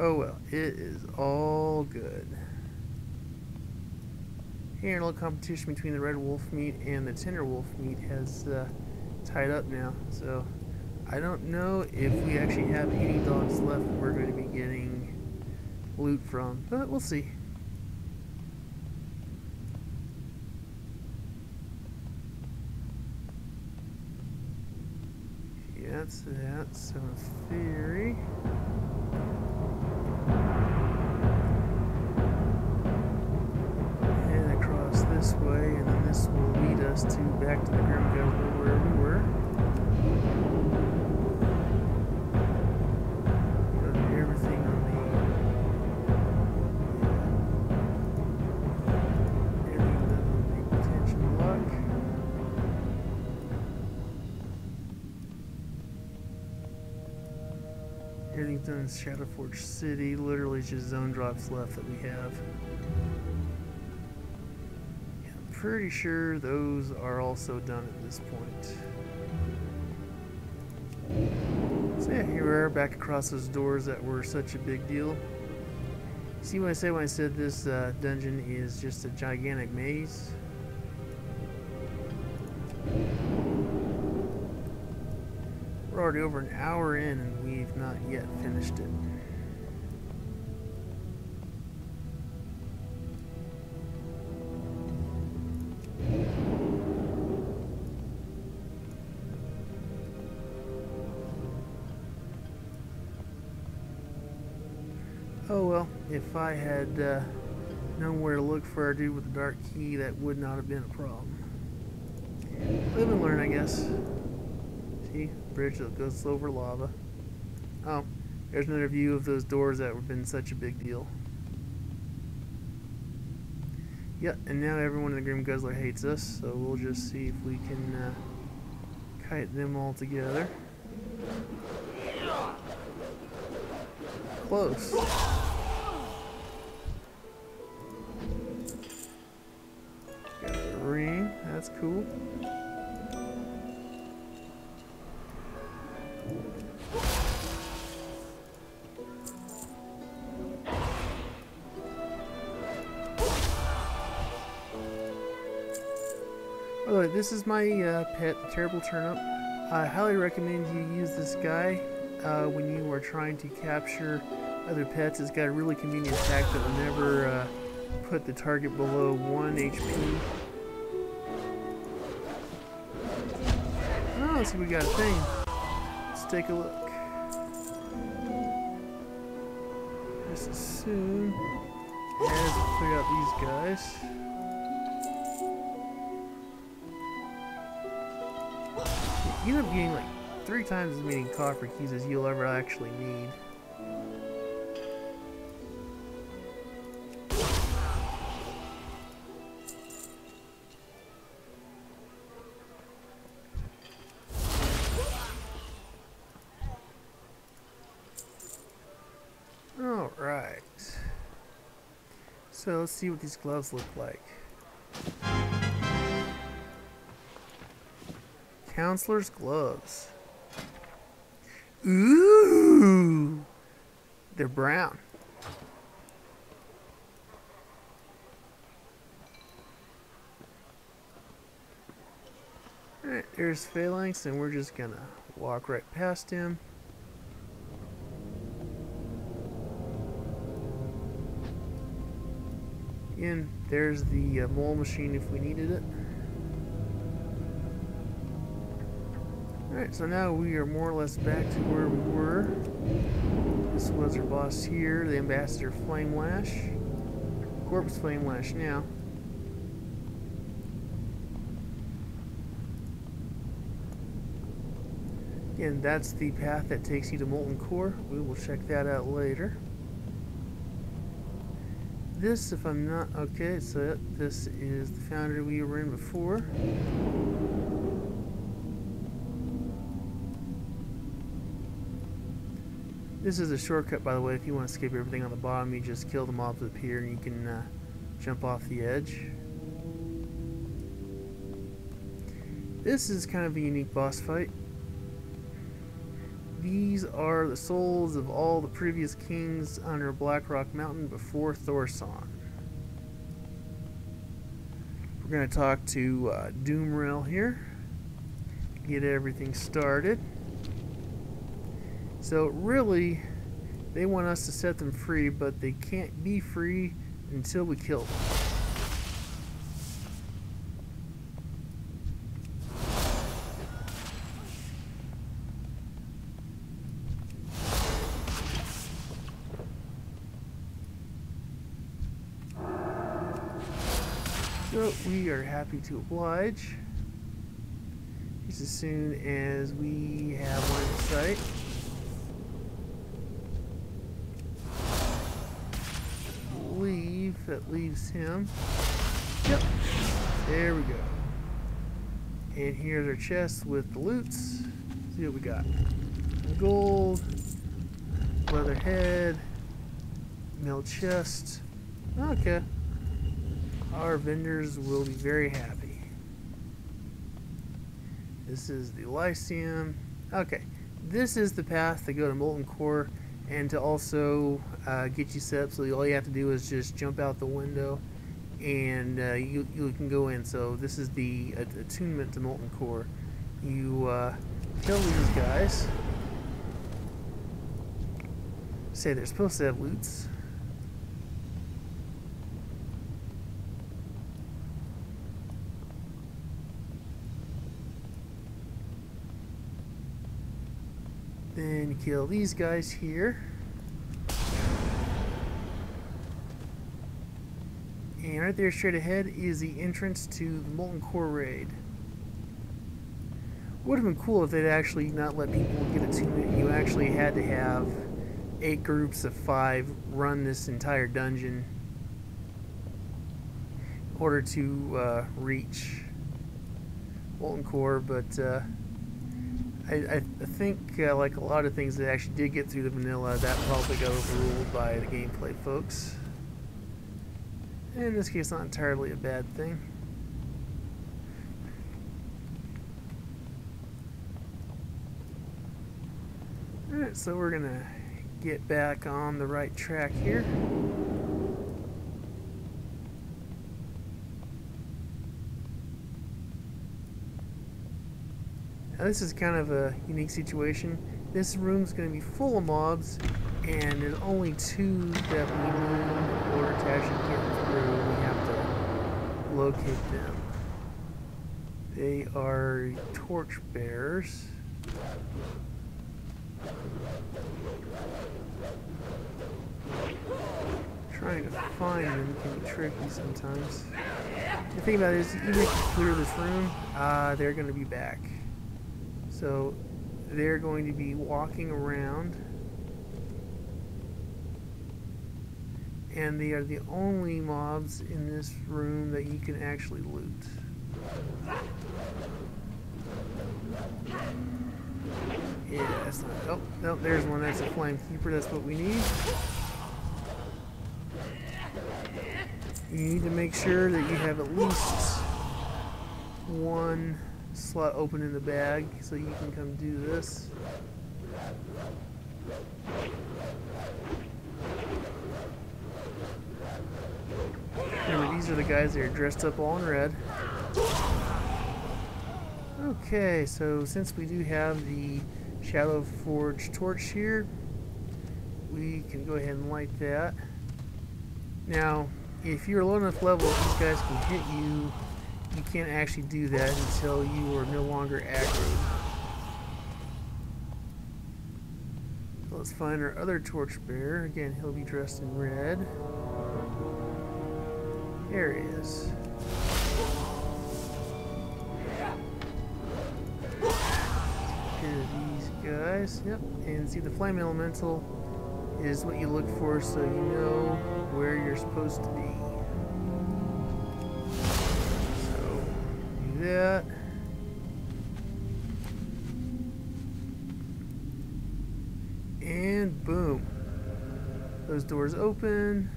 Speaker 1: Oh well, it is all good. Here, a little competition between the red wolf meat and the tender wolf meat has uh, tied up now. So, I don't know if we actually have any dogs left we're going to be getting loot from, but we'll see. That's that. So, in theory. In Shadowforge City. Literally just zone drops left that we have. Yeah, I'm pretty sure those are also done at this point. So yeah, here we are back across those doors that were such a big deal. See what I said when I said this uh, dungeon is just a gigantic maze? We're already over an hour in and we've not yet finished it. Oh well, if I had uh, know where to look for a dude with a dark key, that would not have been a problem. Live and learn, I guess. Bridge that goes over lava. Oh, there's another view of those doors that have been such a big deal. Yep, and now everyone in the Grim Guzzler hates us, so we'll just see if we can uh, kite them all together. Close. Got a ring, that's cool. This is my uh, pet, the Terrible Turnip. I highly recommend you use this guy uh, when you are trying to capture other pets. It's got a really convenient attack that will never uh, put the target below 1 HP. Oh, see, we got a thing. Let's take a look. Just as soon as we clear out these guys. You end up getting like three times as many coffer keys as you'll ever actually need. Alright. So let's see what these gloves look like. Counselor's gloves. Ooh! They're brown. Alright, there's Phalanx, and we're just gonna walk right past him. Again, there's the uh, mole machine if we needed it. Alright, so now we are more or less back to where we were. This was our boss here, the Ambassador Flamelash. Corpse Flamelash now. Again, that's the path that takes you to Molten Core. We will check that out later. This, if I'm not... Okay, so this is the foundry we were in before. This is a shortcut, by the way. If you want to skip everything on the bottom, you just kill the mobs up here and you can uh, jump off the edge. This is kind of a unique boss fight. These are the souls of all the previous kings under Blackrock Mountain before Thaurissan. We're going to talk to uh, Doomrel here, get everything started. So really, they want us to set them free, but they can't be free until we kill them. So we are happy to oblige. Just as soon as we have one in sight. Leaves him. Yep. There we go. And here's our chest with the loots. see what we got. Gold, leather head, mill chest. Okay. Our vendors will be very happy. This is the Lyceum. Okay. This is the path to go to Molten Core and to also uh, get you set up so all you have to do is just jump out the window and uh, you, you can go in. So this is the attunement to Molten Core. You uh, kill these guys. Say they're supposed to have loots. Then kill these guys here. And right there, straight ahead, is the entrance to the Molten Core raid. Would have been cool if they'd actually not let people get attunement. You actually had to have eight groups of five run this entire dungeon in order to uh, reach Molten Core, but uh, I, I, think, uh, like a lot of things that actually did get through the vanilla, that probably got overruled by the gameplay folks. And in this case, not entirely a bad thing. Alright, so we're gonna get back on the right track here. Now this is kind of a unique situation. This room's going to be full of mobs, and there's only two that we know in order to actually get through. We have to locate them. They are torch bearers. Trying to find them can be tricky sometimes. The thing about it is, even if you clear this room, uh, they're going to be back. So they're going to be walking around and they are the only mobs in this room that you can actually loot. Yeah, that's not. Oh, no, there's one. That's a flame keeper. That's what we need. You need to make sure that you have at least one slot open in the bag so you can come do this. Remember, these are the guys that are dressed up all in red. Okay, so since we do have the Shadowforge torch here, we can go ahead and light that. Now, if you're low enough level, these guys can hit you you can't actually do that until you are no longer aggroed. Let's find our other torchbearer. Again, he'll be dressed in red. There he is. These guys. Yep. And see the flame elemental is what you look for so you know where you're supposed to be. That. And boom. Those doors open.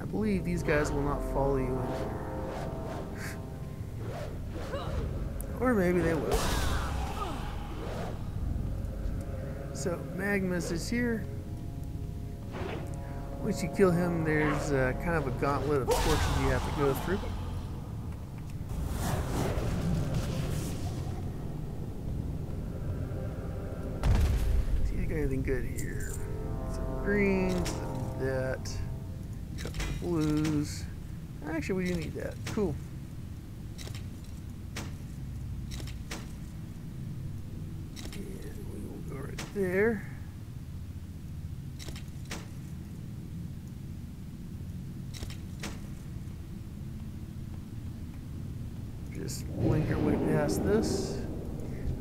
Speaker 1: I believe these guys will not follow you in here. [LAUGHS] or maybe they will. So Magmus is here. Once you kill him, there's uh, kind of a gauntlet of torches you have to go through. See if you got anything good here. Some greens, some that, a couple blues. Actually, we do need that. Cool. And we will go right there. just blink our way past this.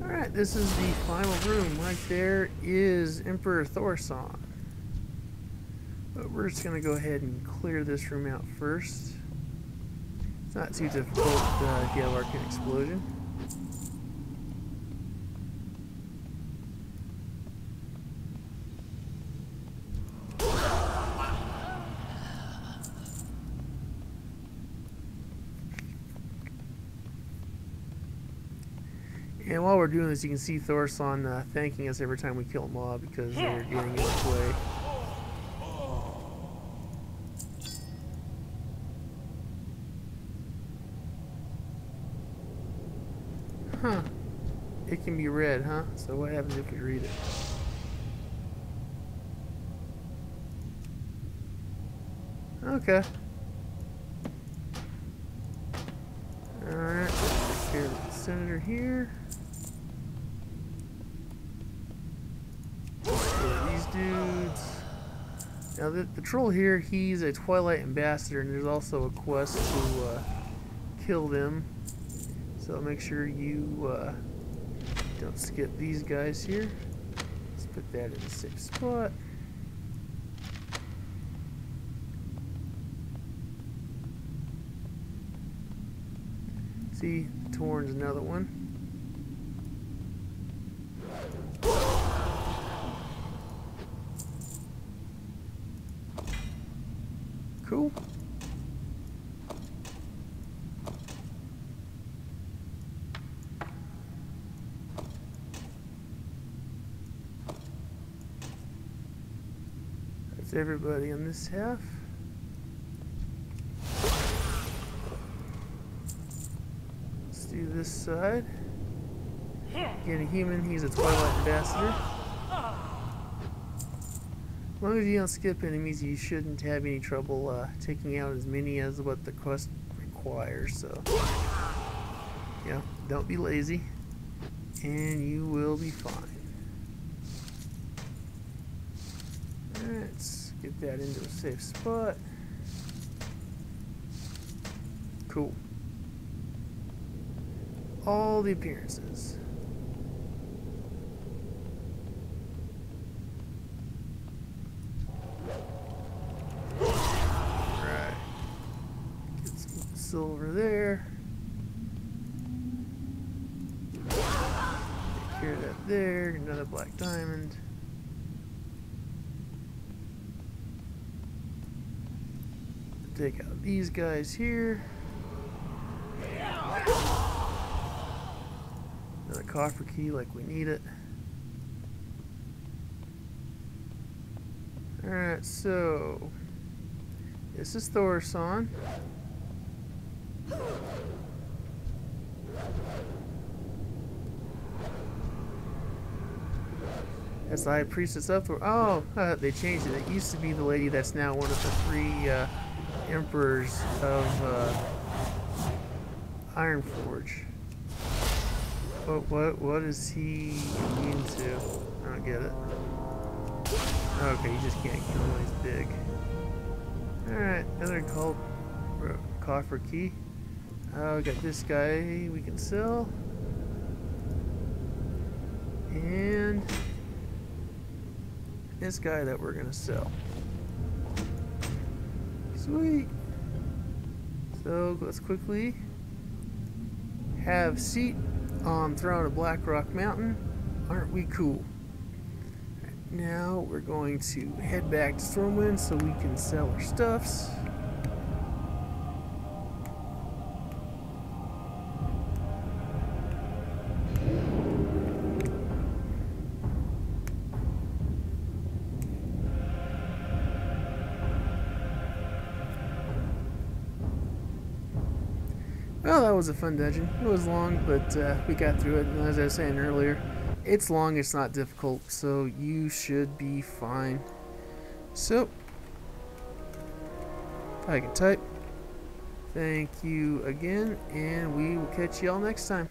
Speaker 1: Alright, this is the final room. Right there is Emperor Thaurissan. But we're just going to go ahead and clear this room out first. It's not too difficult uh, get Arcane Explosion. And while we're doing this, you can see Thaurissan uh, thanking us every time we kill a mob because they're getting in his way. Huh. It can be read, huh? So what happens if we read it? Okay. Alright, take care of the senator here. dudes. Now the, the troll here, he's a Twilight ambassador, and there's also a quest to uh, kill them. So make sure you uh, don't skip these guys here. Let's put that in a safe spot. See, Torn's another one. Cool. Everybody on this half. Let's do this side. Again, a human, he's a Twilight Ambassador. As long as you don't skip enemies, you shouldn't have any trouble uh, taking out as many as what the quest requires. So, yeah, don't be lazy, and you will be fine. Alright, let's get that into a safe spot. Cool. All the appearances. Right. Get some silver there. Take care of that there. Another black diamond. Take out these guys here. Another coffer key like we need it. Alright, so this is Thaurissan. That's the High Priestess of Thor. Oh, uh, they changed it. It used to be the lady that's now one of the three uh, emperors of uh, Ironforge. What, what, what is he immune to? I don't get it. Okay, you just can't kill him he's big. Alright, another cult coffer key. Uh, we got this guy we can sell. And this guy that we're gonna sell. Sweet. So let's quickly have seat on throne of Blackrock Mountain. Aren't we cool? Now we're going to head back to Stormwind so we can sell our stuffs. Was a fun dungeon. It was long, but uh, we got through it. As I was saying earlier, it's long, it's not difficult, so you should be fine. So, I can type. Thank you again, and we will catch y'all next time.